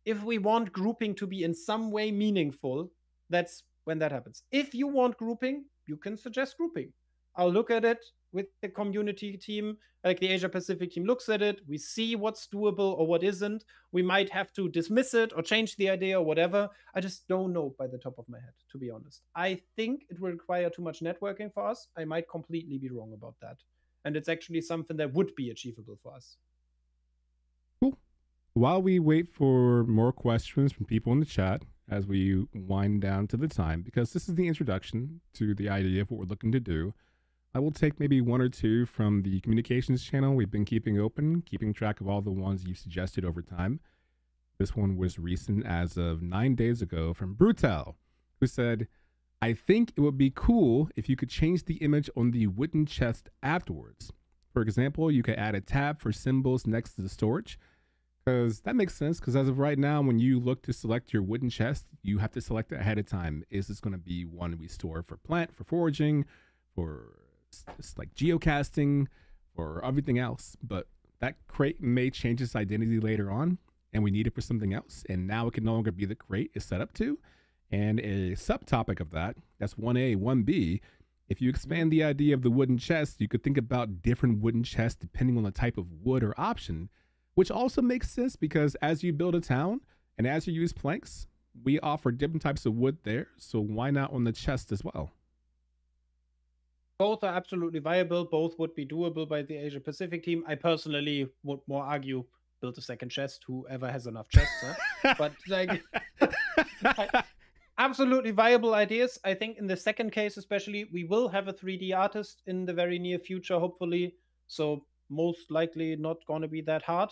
if we want grouping to be in some way meaningful, that's when that happens. If you want grouping, you can suggest grouping. I'll look at it with the community team, like the Asia Pacific team looks at it. We see what's doable or what isn't. We might have to dismiss it or change the idea or whatever. I just don't know by the top of my head, to be honest. I think it will require too much networking for us. I might completely be wrong about that. And it's actually something that would be achievable for us. Cool. While we wait for more questions from people in the chat, as we wind down to the time, because this is the introduction to the idea of what we're looking to do. I will take maybe one or two from the communications channel we've been keeping open, keeping track of all the ones you've suggested over time. This one was recent as of nine days ago from Brutal, who said, I think it would be cool if you could change the image on the wooden chest afterwards. For example, you could add a tab for symbols next to the storage. Because that makes sense. Because as of right now, when you look to select your wooden chest, you have to select it ahead of time. Is this going to be one we store for plant, for foraging, for it's like geocasting or everything else. But that crate may change its identity later on, and we need it for something else. And now it can no longer be the crate is set up to. And a subtopic of that, that's 1A, 1B. If you expand the idea of the wooden chest, you could think about different wooden chests depending on the type of wood or option, which also makes sense because as you build a town and as you use planks, we offer different types of wood there, so why not on the chest as well? Both are absolutely viable. Both would be doable by the Asia Pacific team. I personally would more argue build a second chest. Whoever has enough chests, huh? but like, absolutely viable ideas. I think in the second case, especially, we will have a 3D artist in the very near future, hopefully. So most likely not going to be that hard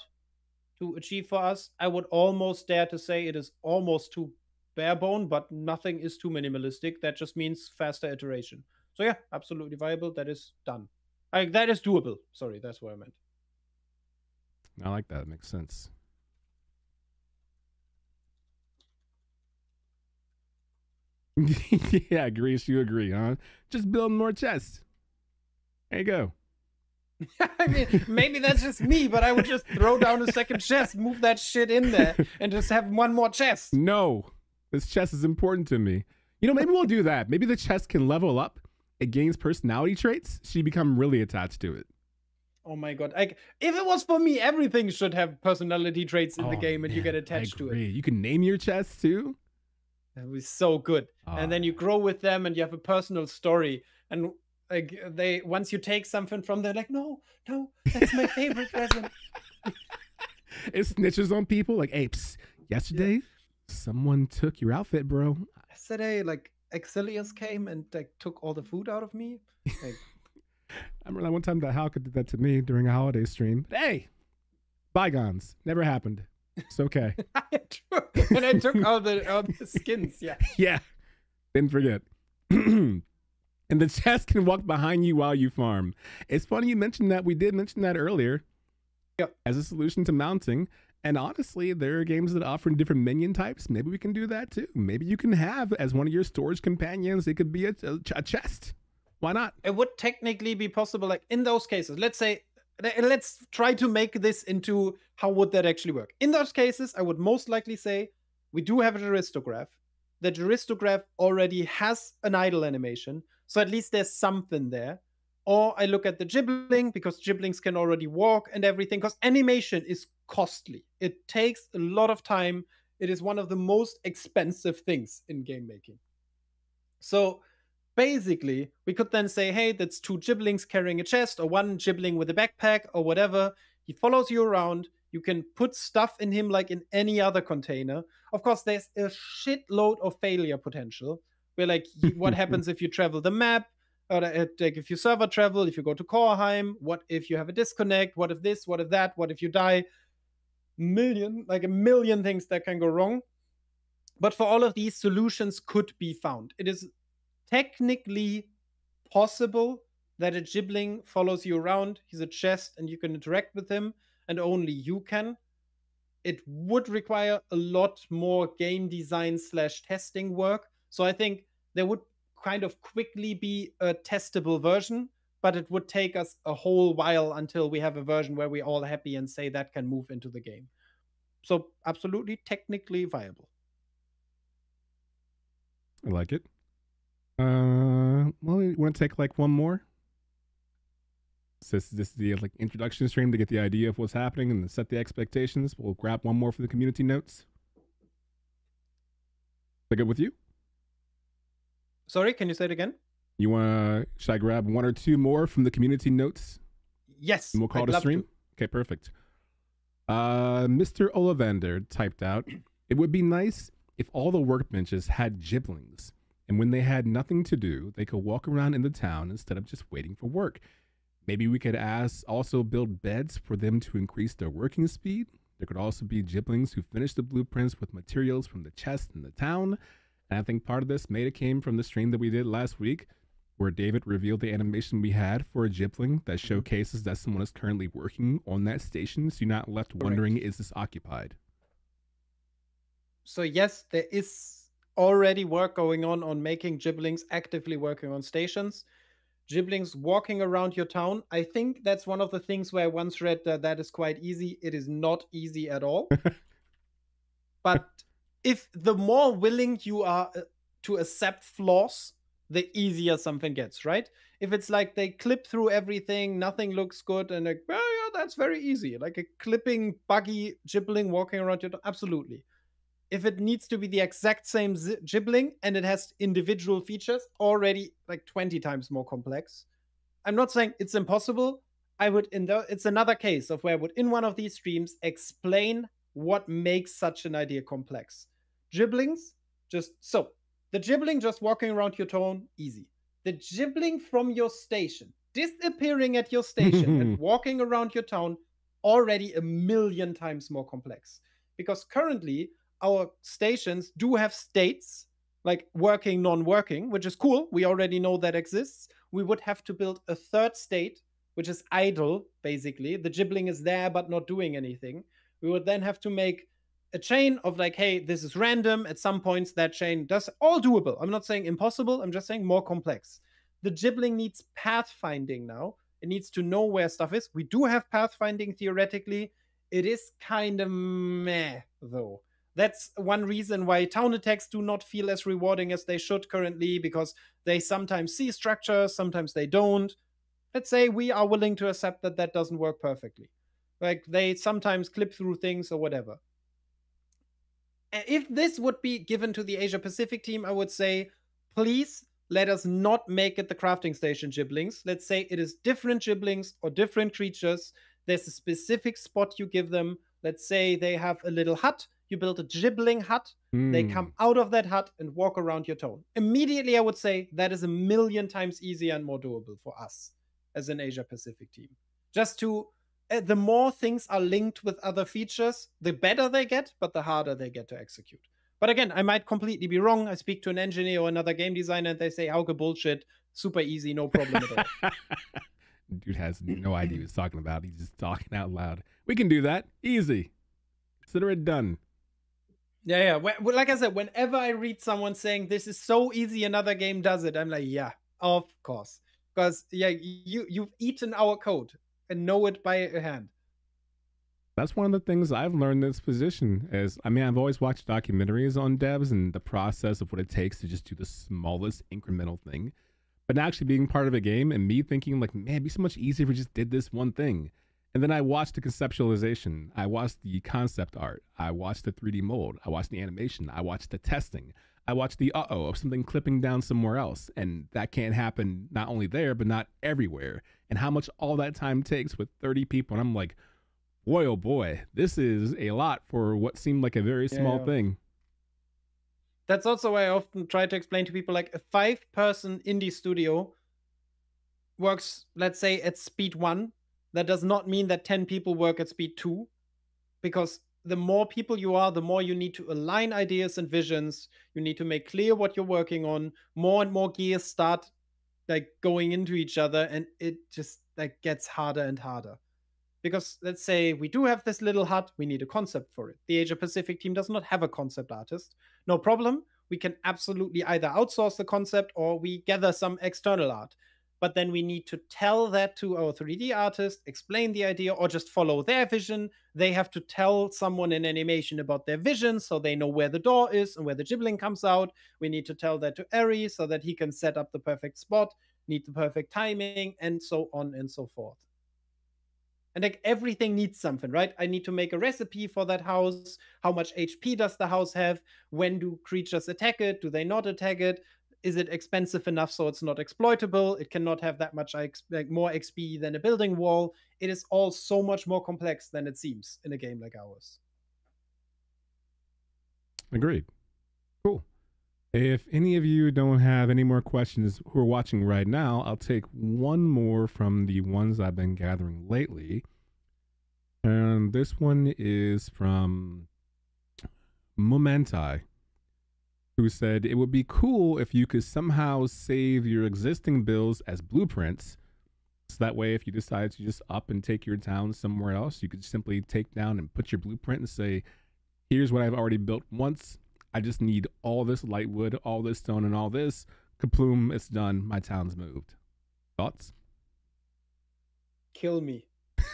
to achieve for us. I would almost dare to say it is almost too bare bone, but nothing is too minimalistic. That just means faster iteration. So yeah, absolutely viable. That is done. Like that is doable. Sorry, that's what I meant. I like that. It Makes sense. yeah, Greece, you agree, huh? Just build more chests. There you go. I mean, maybe that's just me, but I would just throw down a second chest, move that shit in there, and just have one more chest. No, this chest is important to me. You know, maybe we'll do that. Maybe the chest can level up. It gains personality traits. she become really attached to it. Oh my god! Like, if it was for me, everything should have personality traits in oh, the game, and man, you get attached to it. You can name your chest too. That was so good. Oh. And then you ah. grow with them, and you have a personal story. And like they once you take something from them, like no, no, that's my favorite present. it snitches on people like apes. Yesterday, yeah. someone took your outfit, bro. Yesterday, like Exilius came and like took all the food out of me. Like, I remember that one time that Hauke did that to me during a holiday stream. But hey, bygones. Never happened. It's okay. and I took all the all the skins. Yeah. Yeah. Didn't forget. and the chest can walk behind you while you farm. It's funny you mentioned that. We did mention that earlier. Yep. As a solution to mounting. And honestly, there are games that offer different minion types. Maybe we can do that too. Maybe you can have as one of your storage companions. It could be a, a, a chest. Why not? It would technically be possible. Like in those cases, let's say, let's try to make this into how would that actually work. In those cases, I would most likely say we do have a Gearistograph. The Gearistograph already has an idle animation. So at least there's something there. Or I look at the Gibling because Giblings can already walk and everything because animation is costly. It takes a lot of time. It is one of the most expensive things in game making. So basically, we could then say, hey, that's two Giblings carrying a chest or one Gibling with a backpack or whatever. He follows you around. You can put stuff in him like in any other container. Of course, there's a shitload of failure potential where like what happens if you travel the map or uh, like if you server travel if you go to Korheim what if you have a disconnect what if this what if that what if you die million like a million things that can go wrong. But for all of these solutions could be found. It is technically possible that a gibling follows you around. He's a chest and you can interact with him and only you can. It would require a lot more game design slash testing work. So i think there would kind of quickly be a testable version, but it would take us a whole while until we have a version where we're all happy and say that can move into the game. So, absolutely technically viable. I like it. Uh, well, you want to take like one more? This, this is the like introduction stream to get the idea of what's happening and set the expectations. We'll grab one more for the community notes. Is that good with you? Sorry, can you say it again? You want to, should I grab one or two more from the community notes? Yes. And we'll call I'd it a stream? To. Okay, perfect. Uh, Mr. Olivander typed out, it would be nice if all the workbenches had giblings. And when they had nothing to do, they could walk around in the town instead of just waiting for work. Maybe we could ask also build beds for them to increase their working speed. There could also be giblings who finish the blueprints with materials from the chest in the town. And I think part of this maybe came from the stream that we did last week, where David revealed the animation we had for a Gibling that mm-hmm. showcases that someone is currently working on that station, so you're not left wondering, is this occupied? So yes, there is already work going on on making Giblings actively working on stations. Giblings walking around your town. I think that's one of the things where I once read that that is quite easy. It is not easy at all. but if the more willing you are uh, to accept flaws, the easier something gets, right? If it's like they clip through everything, nothing looks good, and like, well, yeah, that's very easy. Like a clipping, buggy, Gibling, walking around your, absolutely. if it needs to be the exact same Gibling and it has individual features, already like 20 times more complex. I'm not saying it's impossible. I would in the, it's another case of where I would in one of these streams explain what makes such an idea complex. Giblings, just so the gibling just walking around your town, easy. The gibling from your station, disappearing at your station and walking around your town, already a million times more complex. Because currently, our stations do have states like working, non working, which is cool. We already know that exists. We would have to build a third state, which is idle, basically. The gibling is there but not doing anything. We would then have to make a chain of like, hey, this is random. At some points, that chain does all doable. I'm not saying impossible, I'm just saying more complex. The gibling needs pathfinding now. It needs to know where stuff is. We do have pathfinding theoretically. It is kind of meh, though. That's one reason why town attacks do not feel as rewarding as they should currently, because they sometimes see structures, sometimes they don't. Let's say we are willing to accept that that doesn't work perfectly. Like they sometimes clip through things or whatever if this would be given to the Asia Pacific team, I would say, please let us not make it the crafting station giblings. Let's say it is different giblings or different creatures. There's a specific spot you give them. Let's say they have a little hut. You build a gibling hut. Mm. They come out of that hut and walk around your tone. Immediately, I would say that is a million times easier and more doable for us as an Asia Pacific team. Just to uh, the more things are linked with other features, the better they get, but the harder they get to execute. But again, I might completely be wrong. I speak to an engineer or another game designer, and they say, "Hauke, bullshit, super easy, no problem at all." Dude has no idea what he's talking about. He's just talking out loud. We can do that, easy. Consider it done. Yeah, yeah. Like I said, whenever I read someone saying this is so easy, another game does it, I'm like, yeah, of course, because yeah, you you've eaten our code and know it by hand. That's one of the things I've learned in this position is I mean I've always watched documentaries on devs and the process of what it takes to just do the smallest incremental thing. But now actually being part of a game and me thinking like, man, it'd be so much easier if we just did this one thing. And then I watched the conceptualization. I watched the concept art. I watched the 3D mold. I watched the animation. I watched the testing. I watched the uh oh of something clipping down somewhere else. And that can't happen not only there, but not everywhere and how much all that time takes with 30 people. And I'm like, boy, oh boy, this is a lot for what seemed like a very small yeah. thing. That's also why I often try to explain to people like a five person indie studio works, let's say, at speed one. That does not mean that 10 people work at speed two, because the more people you are, the more you need to align ideas and visions. You need to make clear what you're working on. More and more gears start like going into each other and it just like gets harder and harder. Because let's say we do have this little hut we need a concept for it. The asia pacific team does not have a concept artist. No problem. We can absolutely either outsource the concept or we gather some external art but then we need to tell that to our 3d artist explain the idea or just follow their vision. They have to tell someone in animation about their vision so they know where the door is and where the gibling comes out. We need to tell that to Ari so that he can set up the perfect spot need the perfect timing and so on and so forth. And like everything needs something right? I need to make a recipe for that house. How much hp does the house have? When do creatures attack it? Do they not attack it is it expensive enough so it's not exploitable? It cannot have that much like more XP than a building wall. It is all so much more complex than it seems in a game like ours. Agreed. Cool. If any of you don't have any more questions who are watching right now, I'll take one more from the ones I've been gathering lately. And this one is from Momenti who said it would be cool if you could somehow save your existing bills as blueprints. So that way, if you decide to just up and take your town somewhere else, you could simply take down and put your blueprint and say, here's what I've already built once. I just need all this light wood, all this stone, and all this. Kaploom, it's done. My town's moved. Thoughts? Kill me.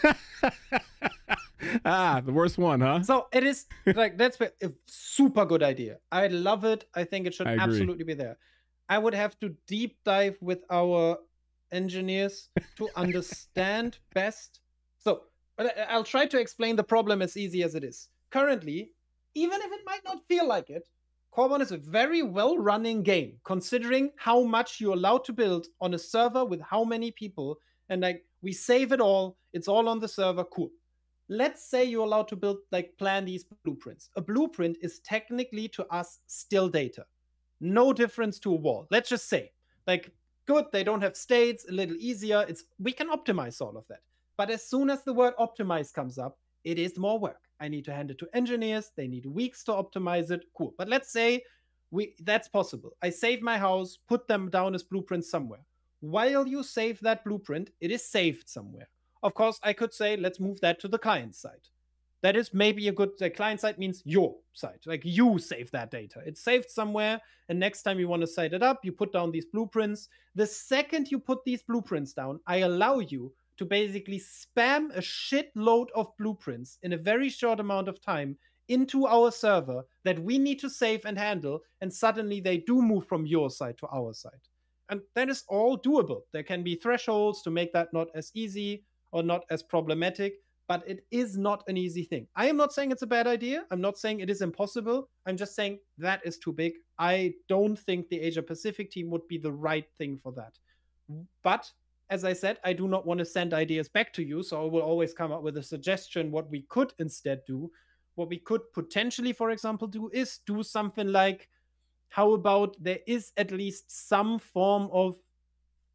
ah, the worst one, huh? So it is like that's a super good idea. I love it. I think it should absolutely be there. I would have to deep dive with our engineers to understand best. So, I'll try to explain the problem as easy as it is. Currently, even if it might not feel like it, Coreborn is a very well running game, considering how much you're allowed to build on a server with how many people. And like, we save it all, it's all on the server, cool. Let's say you're allowed to build, like, plan these blueprints. A blueprint is technically to us still data. No difference to a wall. Let's just say, like, good, they don't have states, a little easier. It's we can optimize all of that. But as soon as the word optimize comes up, it is more work. I need to hand it to engineers. They need weeks to optimize it. Cool. But let's say we that's possible. I save my house, put them down as blueprints somewhere. While you save that blueprint, it is saved somewhere. Of course, I could say, let's move that to the client side. That is maybe a good client side means your side. Like you save that data. It's saved somewhere. And next time you want to set it up, you put down these blueprints. The second you put these blueprints down, I allow you to basically spam a shitload of blueprints in a very short amount of time into our server that we need to save and handle, and suddenly they do move from your side to our side. And that is all doable. There can be thresholds to make that not as easy or not as problematic, but it is not an easy thing. I am not saying it's a bad idea. I'm not saying it is impossible. I'm just saying that is too big. I don't think the Asia Pacific team would be the right thing for that. But as I said, I do not want to send ideas back to you. So I will always come up with a suggestion what we could instead do. What we could potentially, for example, do is do something like how about there is at least some form of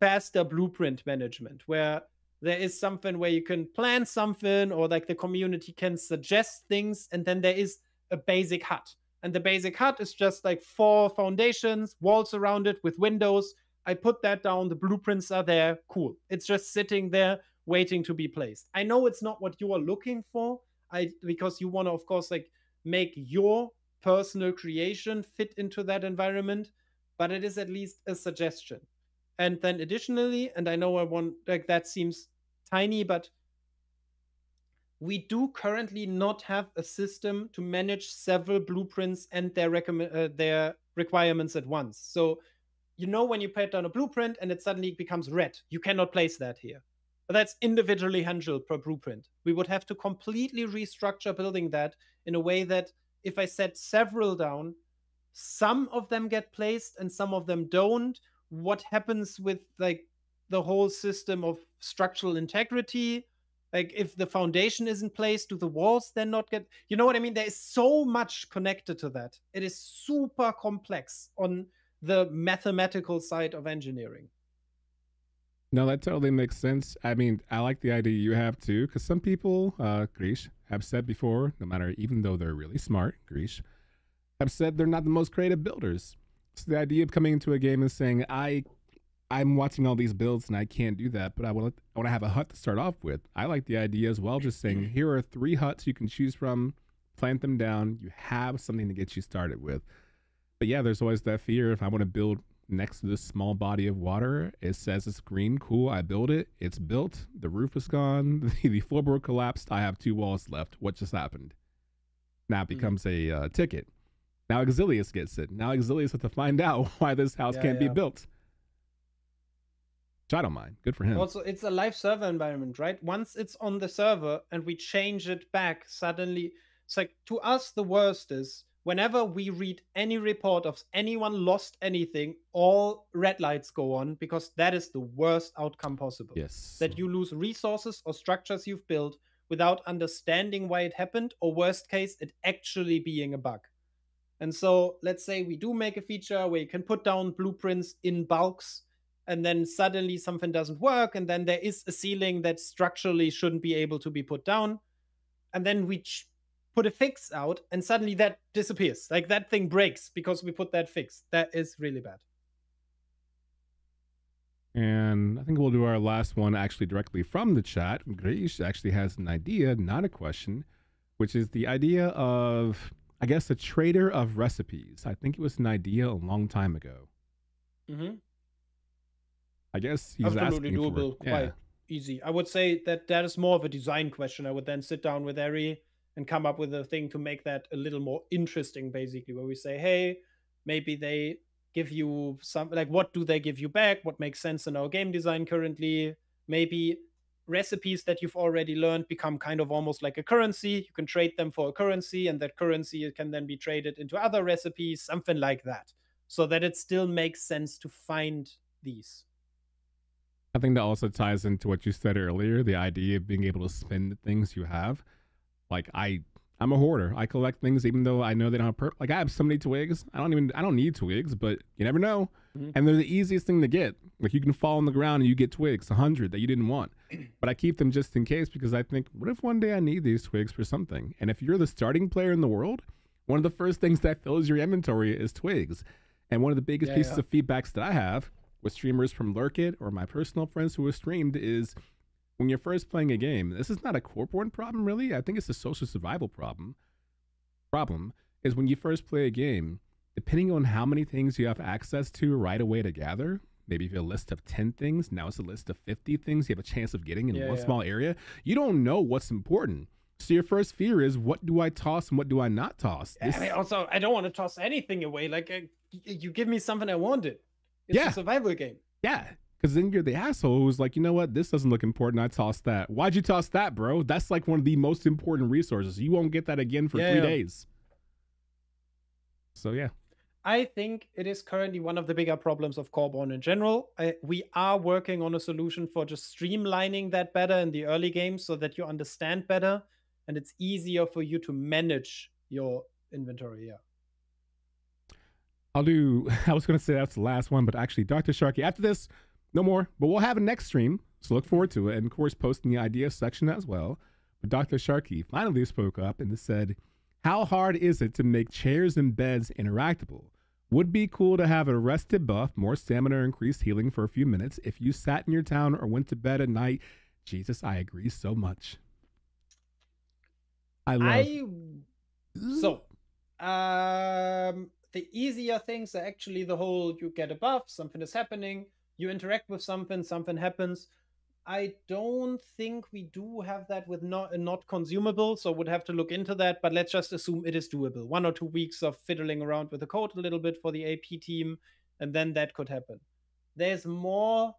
faster blueprint management where there is something where you can plan something or like the community can suggest things and then there is a basic hut and the basic hut is just like four foundations walls around it with windows I put that down. The blueprints are there. Cool. It's just sitting there waiting to be placed. I know it's not what you are looking for. I because you want to, of course, like make your personal creation fit into that environment, but it is at least a suggestion. And then additionally, and I know I want like that seems tiny, but we do currently not have a system to manage several blueprints and their recommend uh, their requirements at once. So you know when you put down a blueprint and it suddenly becomes red. You cannot place that here. But that's individually handled per blueprint. We would have to completely restructure building that in a way that if I set several down, some of them get placed and some of them don't. What happens with like the whole system of structural integrity? Like if the foundation is in place do the walls then not get you know what I mean? There is so much connected to that. It is super complex on the mathematical side of engineering. No, that totally makes sense. I mean, I like the idea you have too, because some people, uh, Grish, have said before, no matter, even though they're really smart, Grish, have said they're not the most creative builders. The idea of coming into a game and saying, I, I'm watching all these builds and I can't do that, but I want to, I want to have a hut to start off with. I like the idea as well, just saying, here are three huts you can choose from, plant them down. You have something to get you started with. But yeah, there's always that fear if I want to build next to this small body of water, it says it's green, cool, I build it, it's built, the roof is gone, the, the floorboard collapsed, I have two walls left. What just happened? Now it hmm. becomes mm-hmm. a uh, ticket. Now Exilius gets it. Now Exilius has to find out why this house yeah, can't yeah. be built. Which I don't mind. Good for him. Also, it's a live server environment, right? Once it's on the server and we change it back, suddenly it's like to us the worst is whenever we read any report of anyone lost anything, all red lights go on because that is the worst outcome possible. Yes. That you lose resources or structures you've built without understanding why it happened, or worst case, it actually being a bug. And so let's say we do make a feature where you can put down blueprints in bulks, and then suddenly something doesn't work, and then there is a ceiling that structurally shouldn't be able to be put down. And then we ch- put a fix out and suddenly that disappears. Like that thing breaks because we put that fix. That is really bad. And I think we'll do our last one actually directly from the chat. Grish actually has an idea, not a question, which is the idea of, I guess, a trader of recipes. I think it was an idea a long time ago. Mm-hmm. I guess he's Absolutely asking doable, for, quite easy. I would say that that is more of a design question. I would then sit down with Ari and come up with a thing to make that a little more interesting basically where we say hey maybe they give you some like what do they give you back what makes sense in our game design currently maybe recipes that you've already learned become kind of almost like a currency. You can trade them for a currency, and that currency can then be traded into other recipes, something like that, so that it still makes sense to find these. I think that also ties into what you said earlier the idea of being able to spend the things you have. Like, I I'm a hoarder. I collect things even though I know they don't have per- like I have so many twigs. I don't even I don't need twigs, but you never know. Mm-hmm. And they're the easiest thing to get. Like you can fall on the ground and you get twigs, a hundred that you didn't want. But I keep them just in case because I think, what if one day I need these twigs for something? And if you're the starting player in the world, one of the first things that fills your inventory is twigs. And one of the biggest yeah, pieces yeah. of feedbacks that I have with streamers from Lurkit or my personal friends who have streamed is when you're first playing a game, this is not a Coreborn problem really. I think it's a social survival problem. Problem is when you first play a game, depending on how many things you have access to right away to gather, maybe if you have a list of 10 things, now it's a list of 50 things you have a chance of getting in yeah, one yeah. small area, you don't know what's important. So your first fear is what do I toss and what do I not toss? This... I mean, also, I don't want to toss anything away. Like, uh, you give me something I wanted. It's yeah. a survival game. Yeah. Because then you're the asshole who's like, you know what? This doesn't look important. I tossed that. Why'd you toss that, bro? That's like one of the most important resources. You won't get that again for yeah, three yeah. days. So, yeah. I think it is currently one of the bigger problems of Coreborn in general. I, we are working on a solution for just streamlining that better in the early games so that you understand better and it's easier for you to manage your inventory. Yeah. I'll do, I was going to say that's the last one, but actually, Dr. Sharky, after this, no more, but we'll have a next stream. So look forward to it. And of course, post in the idea section as well. But Dr. Sharkey finally spoke up and said, How hard is it to make chairs and beds interactable? Would be cool to have a rested buff, more stamina, increased healing for a few minutes if you sat in your town or went to bed at night. Jesus, I agree so much. I love. I so um the easier things are actually the whole you get a buff, something is happening, you interact with something, something happens. I don't think we do have that with not uh, not consumable, so would have to look into that. But let's just assume it is doable. One or two weeks of fiddling around with the code a little bit for the AP team, and then that could happen. There's more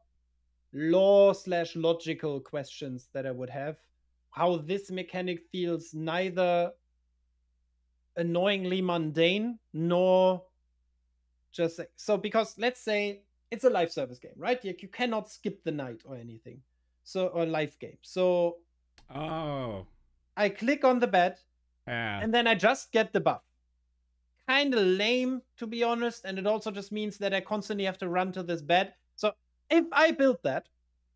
lore slash logical questions that I would have. How this mechanic feels neither annoyingly mundane nor just so because let's say it's a live service game, right? You, you cannot skip the night or anything. So or live game. So oh, I click on the bed, yeah. and then I just get the buff. Kind of lame, to be honest, and it also just means that I constantly have to run to this bed. So if I build that,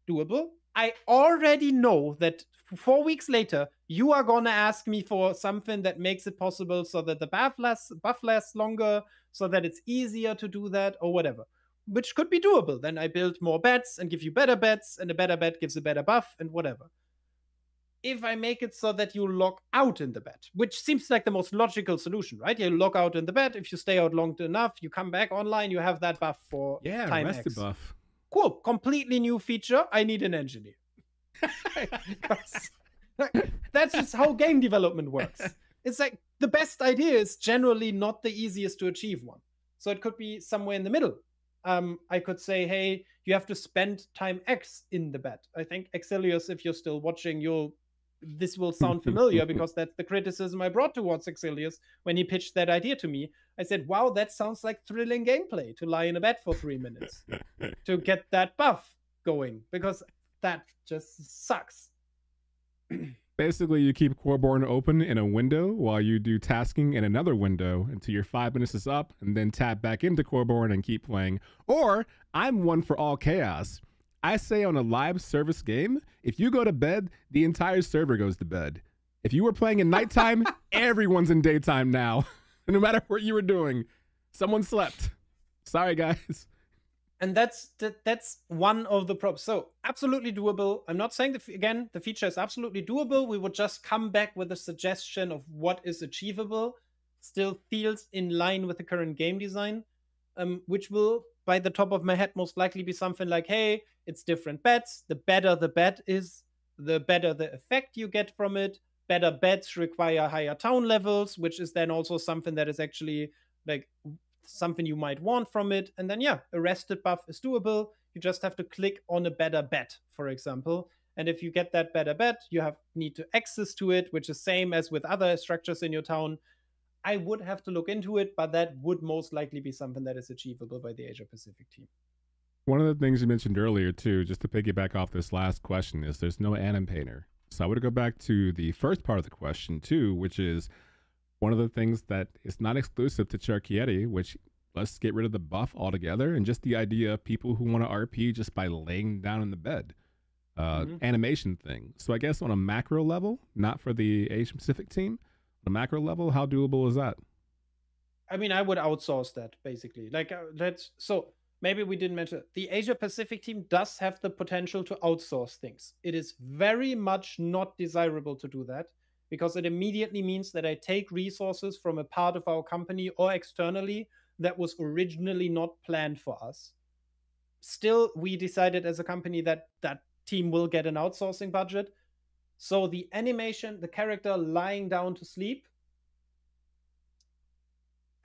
doable. I already know that four weeks later you are gonna ask me for something that makes it possible so that the buff lasts buff lasts longer, so that it's easier to do that or whatever which could be doable. Then I build more beds and give you better beds, and a better bed gives a better buff and whatever. If I make it so that you log out in the bed, which seems like the most logical solution, right? You log out in the bed. If you stay out long enough, you come back online, you have that buff for yeah, time rested X. buff. Cool, completely new feature. I need an engineer. That's just how game development works. It's like the best idea is generally not the easiest to achieve one. So it could be somewhere in the middle um, I could say, hey, you have to spend time X in the bed. I think Exilius, if you're still watching, you'll this will sound familiar because that's the criticism I brought towards Exilius when he pitched that idea to me. I said, wow, that sounds like thrilling gameplay to lie in a bed for three minutes to get that buff going because that just sucks. Basically, you keep Coreborn open in a window while you do tasking in another window until your five minutes is up, and then tap back into Coreborn and keep playing. Or I'm one for all chaos. I say on a live service game, if you go to bed, the entire server goes to bed. If you were playing in nighttime, everyone's in daytime now. no matter what you were doing, someone slept. Sorry, guys and that's that, that's one of the props. So absolutely doable. I'm not saying that again the feature is absolutely doable. We would just come back with a suggestion of what is achievable, still feels in line with the current game design, um, which will, by the top of my head, most likely be something like, hey, it's different bets. The better the bet is, the better the effect you get from it. Better bets require higher town levels, which is then also something that is actually like something you might want from it. And then, yeah, a rested buff is doable. You just have to click on a better bet, for example. And if you get that better bet, you have need to access to it, which is same as with other structures in your town. I would have to look into it, but that would most likely be something that is achievable by the Asia Pacific team. One of the things you mentioned earlier, too, just to piggyback off this last question, is there's no anim painter. So I would go back to the first part of the question, too, which is one of the things that is not exclusive to Sharkieti, which let's get rid of the buff altogether and just the idea of people who want to RP just by laying down in the bed. Uh, mm-hmm. Animation thing. So I guess on a macro level, not for the Asia Pacific team, on a macro level, how doable is that? I mean, I would outsource that basically. Like, uh, that's so maybe we didn't mention it. the Asia Pacific team does have the potential to outsource things. It is very much not desirable to do that because it immediately means that I take resources from a part of our company or externally that was originally not planned for us. Still, we decided as a company that that team will get an outsourcing budget. So the animation, the character lying down to sleep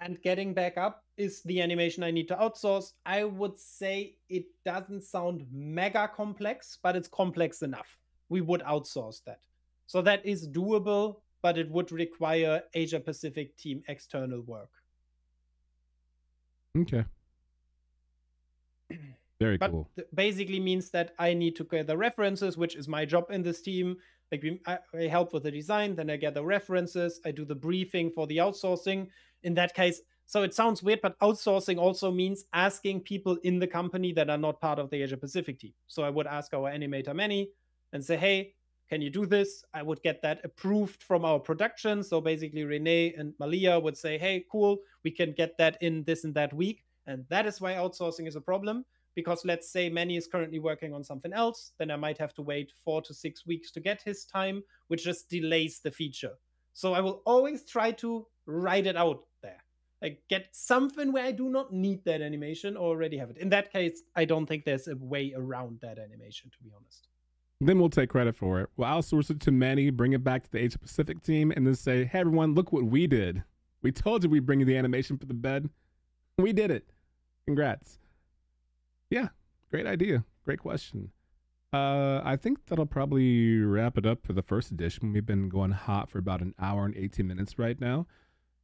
and getting back up is the animation I need to outsource. I would say it doesn't sound mega complex, but it's complex enough. We would outsource that. So that is doable, but it would require Asia Pacific team external work. Okay. Very but cool. basically means that I need to gather references, which is my job in this team. Like I, I help with the design, then I gather references, I do the briefing for the outsourcing. In that case, so it sounds weird, but outsourcing also means asking people in the company that are not part of the Asia Pacific team. So I would ask our animator Manny and say, hey, can you do this? I would get that approved from our production. So basically, Renee and Malia would say, hey, cool, we can get that in this and that week. And that is why outsourcing is a problem because let's say Manny is currently working on something else, then I might have to wait four to six weeks to get his time, which just delays the feature. So I will always try to write it out there. Like get something where I do not need that animation or already have it. In that case, I don't think there's a way around that animation, to be honest. Then we'll take credit for it. We'll outsource it to Manny, bring it back to the Asia Pacific team, and then say, hey, everyone, look what we did. We told you we'd bring you the animation for the bed. We did it. Congrats. Yeah, great idea. Great question. Uh, I think that'll probably wrap it up for the first edition. We've been going hot for about an hour and 18 minutes right now.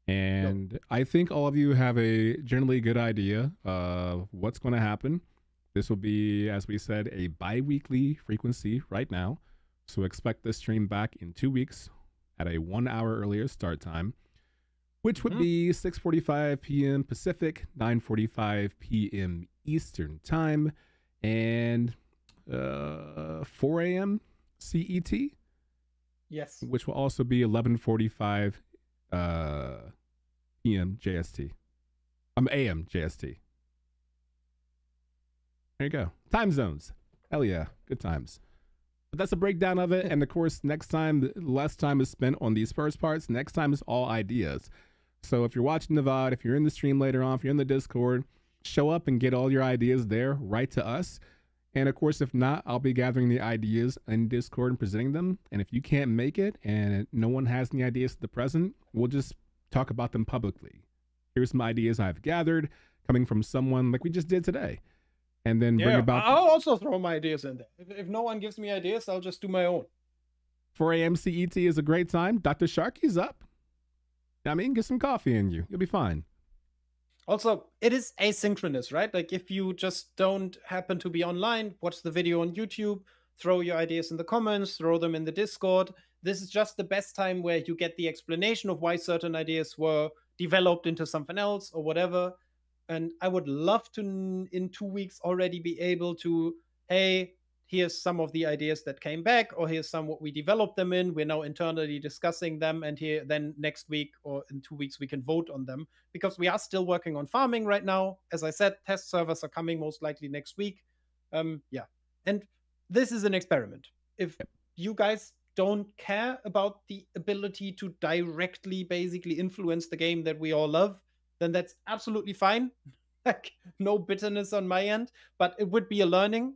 And yep. I think all of you have a generally good idea of what's going to happen. This will be, as we said, a bi weekly frequency right now. So expect this stream back in two weeks at a one hour earlier start time, which would mm-hmm. be 6:45 p.m. Pacific, 9:45 p.m. Eastern Time, and uh, 4 a.m. CET. Yes. Which will also be 11:45 uh, p.m. JST. Um, AM JST. There you go. Time zones. Hell yeah, good times. But that's a breakdown of it. And of course, next time, less time is spent on these first parts. Next time is all ideas. So if you're watching the VOD, if you're in the stream later on, if you're in the Discord, show up and get all your ideas there right to us. And of course, if not, I'll be gathering the ideas in Discord and presenting them. And if you can't make it and no one has any ideas at the present, we'll just talk about them publicly. Here's some ideas I've gathered coming from someone like we just did today. And then yeah, bring about. I'll also throw my ideas in there. If, if no one gives me ideas, I'll just do my own. 4 a.m. CET is a great time. Dr. Sharky's up. I mean, get some coffee in you. You'll be fine. Also, it is asynchronous, right? Like if you just don't happen to be online, watch the video on YouTube, throw your ideas in the comments, throw them in the Discord. This is just the best time where you get the explanation of why certain ideas were developed into something else or whatever. And I would love to, in two weeks, already be able to, hey, here's some of the ideas that came back or here's some what we developed them in. We're now internally discussing them and here then next week or in two weeks we can vote on them because we are still working on farming right now. As i said test servers are coming most likely next week. Um yeah. And this is an experiment. If you guys don't care about the ability to directly basically influence the game that we all love then that's absolutely fine like no bitterness on my end but it would be a learning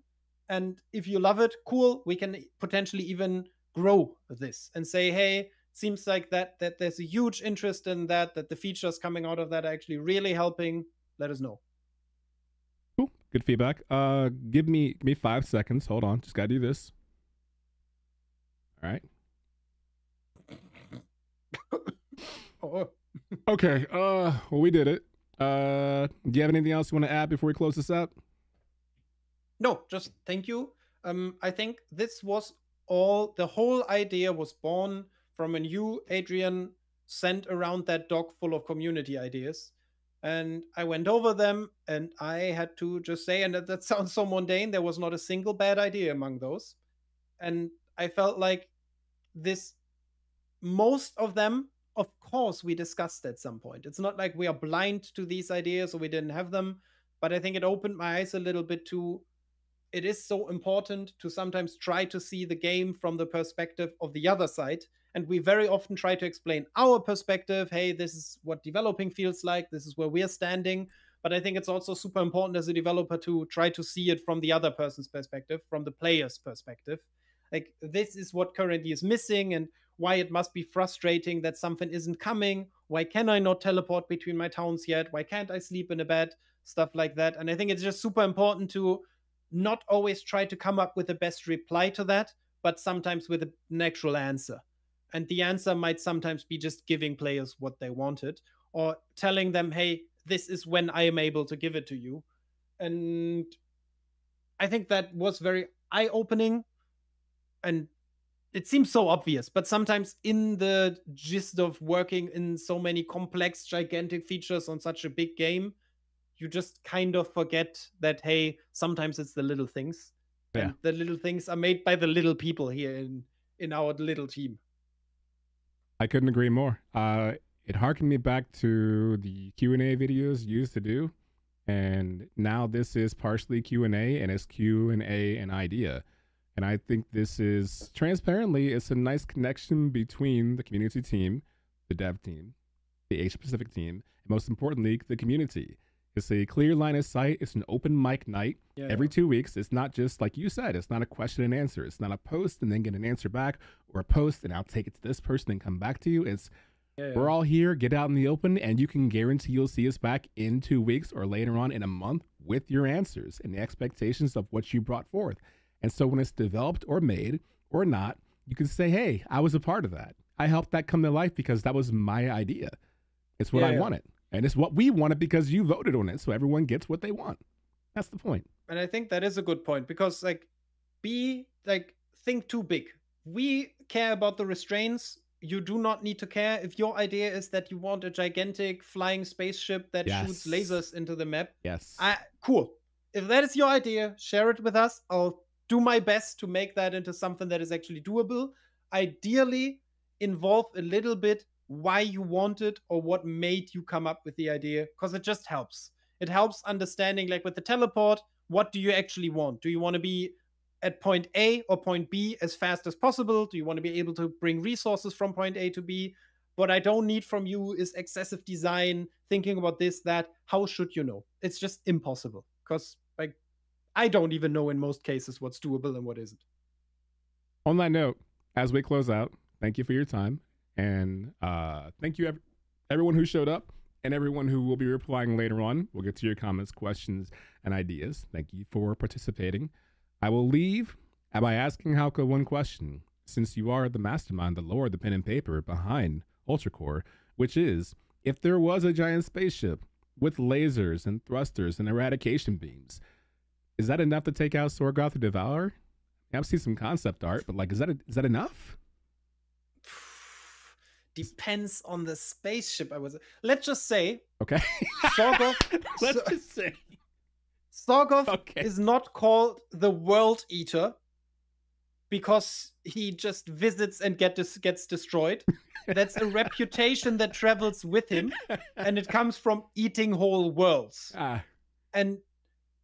and if you love it, cool. We can potentially even grow this and say, hey, seems like that that there's a huge interest in that, that the features coming out of that are actually really helping. Let us know. Cool. Good feedback. Uh give me give me five seconds. Hold on. Just gotta do this. All right. Oh, Okay. Uh, well, we did it. Uh, do you have anything else you want to add before we close this up? no, just thank you. Um, I think this was all. The whole idea was born from when you, Adrian, sent around that doc full of community ideas, and I went over them, and I had to just say, and that, that sounds so mundane. There was not a single bad idea among those, and I felt like this. Most of them of course we discussed at some point. It's not like we are blind to these ideas or we didn't have them but i think it opened my eyes a little bit to it is so important to sometimes try to see the game from the perspective of the other side. And we very often try to explain our perspective. Hey this is what developing feels like. This is where we're standing. But i think it's also super important as a developer to try to see it from the other person's perspective from the player's perspective. Like this is what currently is missing and why it must be frustrating that something isn't coming. Why can I not teleport between my towns yet? Why can't I sleep in a bed? Stuff like that. And I think it's just super important to not always try to come up with the best reply to that, but sometimes with an actual answer. And the answer might sometimes be just giving players what they wanted or telling them, hey, this is when I am able to give it to you. And I think that was very eye opening and it seems so obvious, but sometimes in the gist of working in so many complex, gigantic features on such a big game, you just kind of forget that hey, sometimes it's the little things. Yeah. And the little things are made by the little people here in in our little team. I couldn't agree more. Uh, it harkened me back to the Q and A videos you used to do, and now this is partially Q and A, and it's Q and A and idea. And I think this is transparently, it's a nice connection between the community team, the dev team, the Asia Pacific team, and most importantly, the community. It's a clear line of sight. It's an open mic night Yeah. every two weeks. It's not just like you said, it's not a question and answer. It's not a post and then get an answer back or a post and I'll take it to this person and come back to you. It's yeah, we're all here, get out in the open, and you can guarantee you'll see us back in two weeks or later on in a month with your answers and the expectations of what you brought forth. And so when it's developed or made or not, you can say, hey, I was a part of that. I helped that come to life because that was my idea. It's what Yeah, I yeah. wanted. And it's what we wanted because you voted on it. So everyone gets what they want. That's the point. and I think that is a good point because like be like think too big. We care about the restraints. You do not need to care if your idea is that you want a gigantic flying spaceship that shoots lasers into the map. Yes. I, cool. If that is your idea, share it with us. I'll do my best to make that into something that is actually doable. Ideally, involve a little bit why you want it or what made you come up with the idea, because it just helps. It helps understanding, like with the teleport, what do you actually want? Do you want to be at point A or point B as fast as possible? Do you want to be able to bring resources from point A to B? What I don't need from you is excessive design, thinking about this, that. How should you know? It's just impossible because, I don't even know in most cases what's doable and what isn't. on that note, as we close out, thank you for your time. And uh, thank you, ev- everyone who showed up and everyone who will be replying later on. We'll get to your comments, questions, and ideas. Thank you for participating. I will leave by asking Hauke one question, since you are the mastermind, the lore, the pen and paper behind UltraCore, which is if there was a giant spaceship with lasers and thrusters and eradication beams, is that enough to take out Sorgoth the Devourer? I've seen some concept art, but like, is that is that enough? Depends on the spaceship I was. Let's just say Okay. Sorgoth, Let's So- just say. Sorgoth Okay. is not called the World Eater because he just visits and get dis- gets destroyed. That's a reputation that travels with him, and it comes from eating whole worlds. ah, And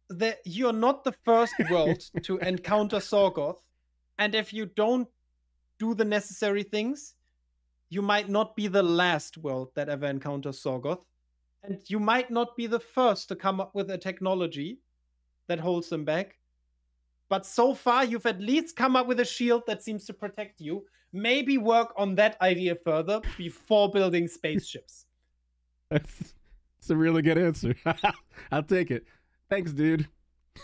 the, you're not the first world to encounter Sorgoth, and if you don't do the necessary things, you might not be the last world that ever encounters Sorgoth, and you might not be the first to come up with a technology that holds them back. But so far, you've at least come up with a shield that seems to protect you. Maybe work on that idea further before building spaceships. that's, that's a really good answer. I'll take it. Thanks, dude.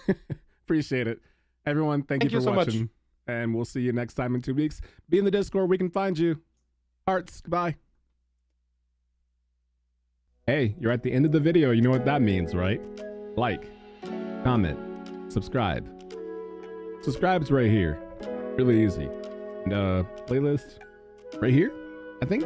Appreciate it. Everyone, thank, Thank you you for so much. watching. And we'll see you next time in two weeks. Be in the Discord. We can find you. Hearts. Goodbye. Hey, you're at the end of the video. You know what that means, right? Like, comment, subscribe. Subscribe's right here. Really easy. And uh playlist right here, I think.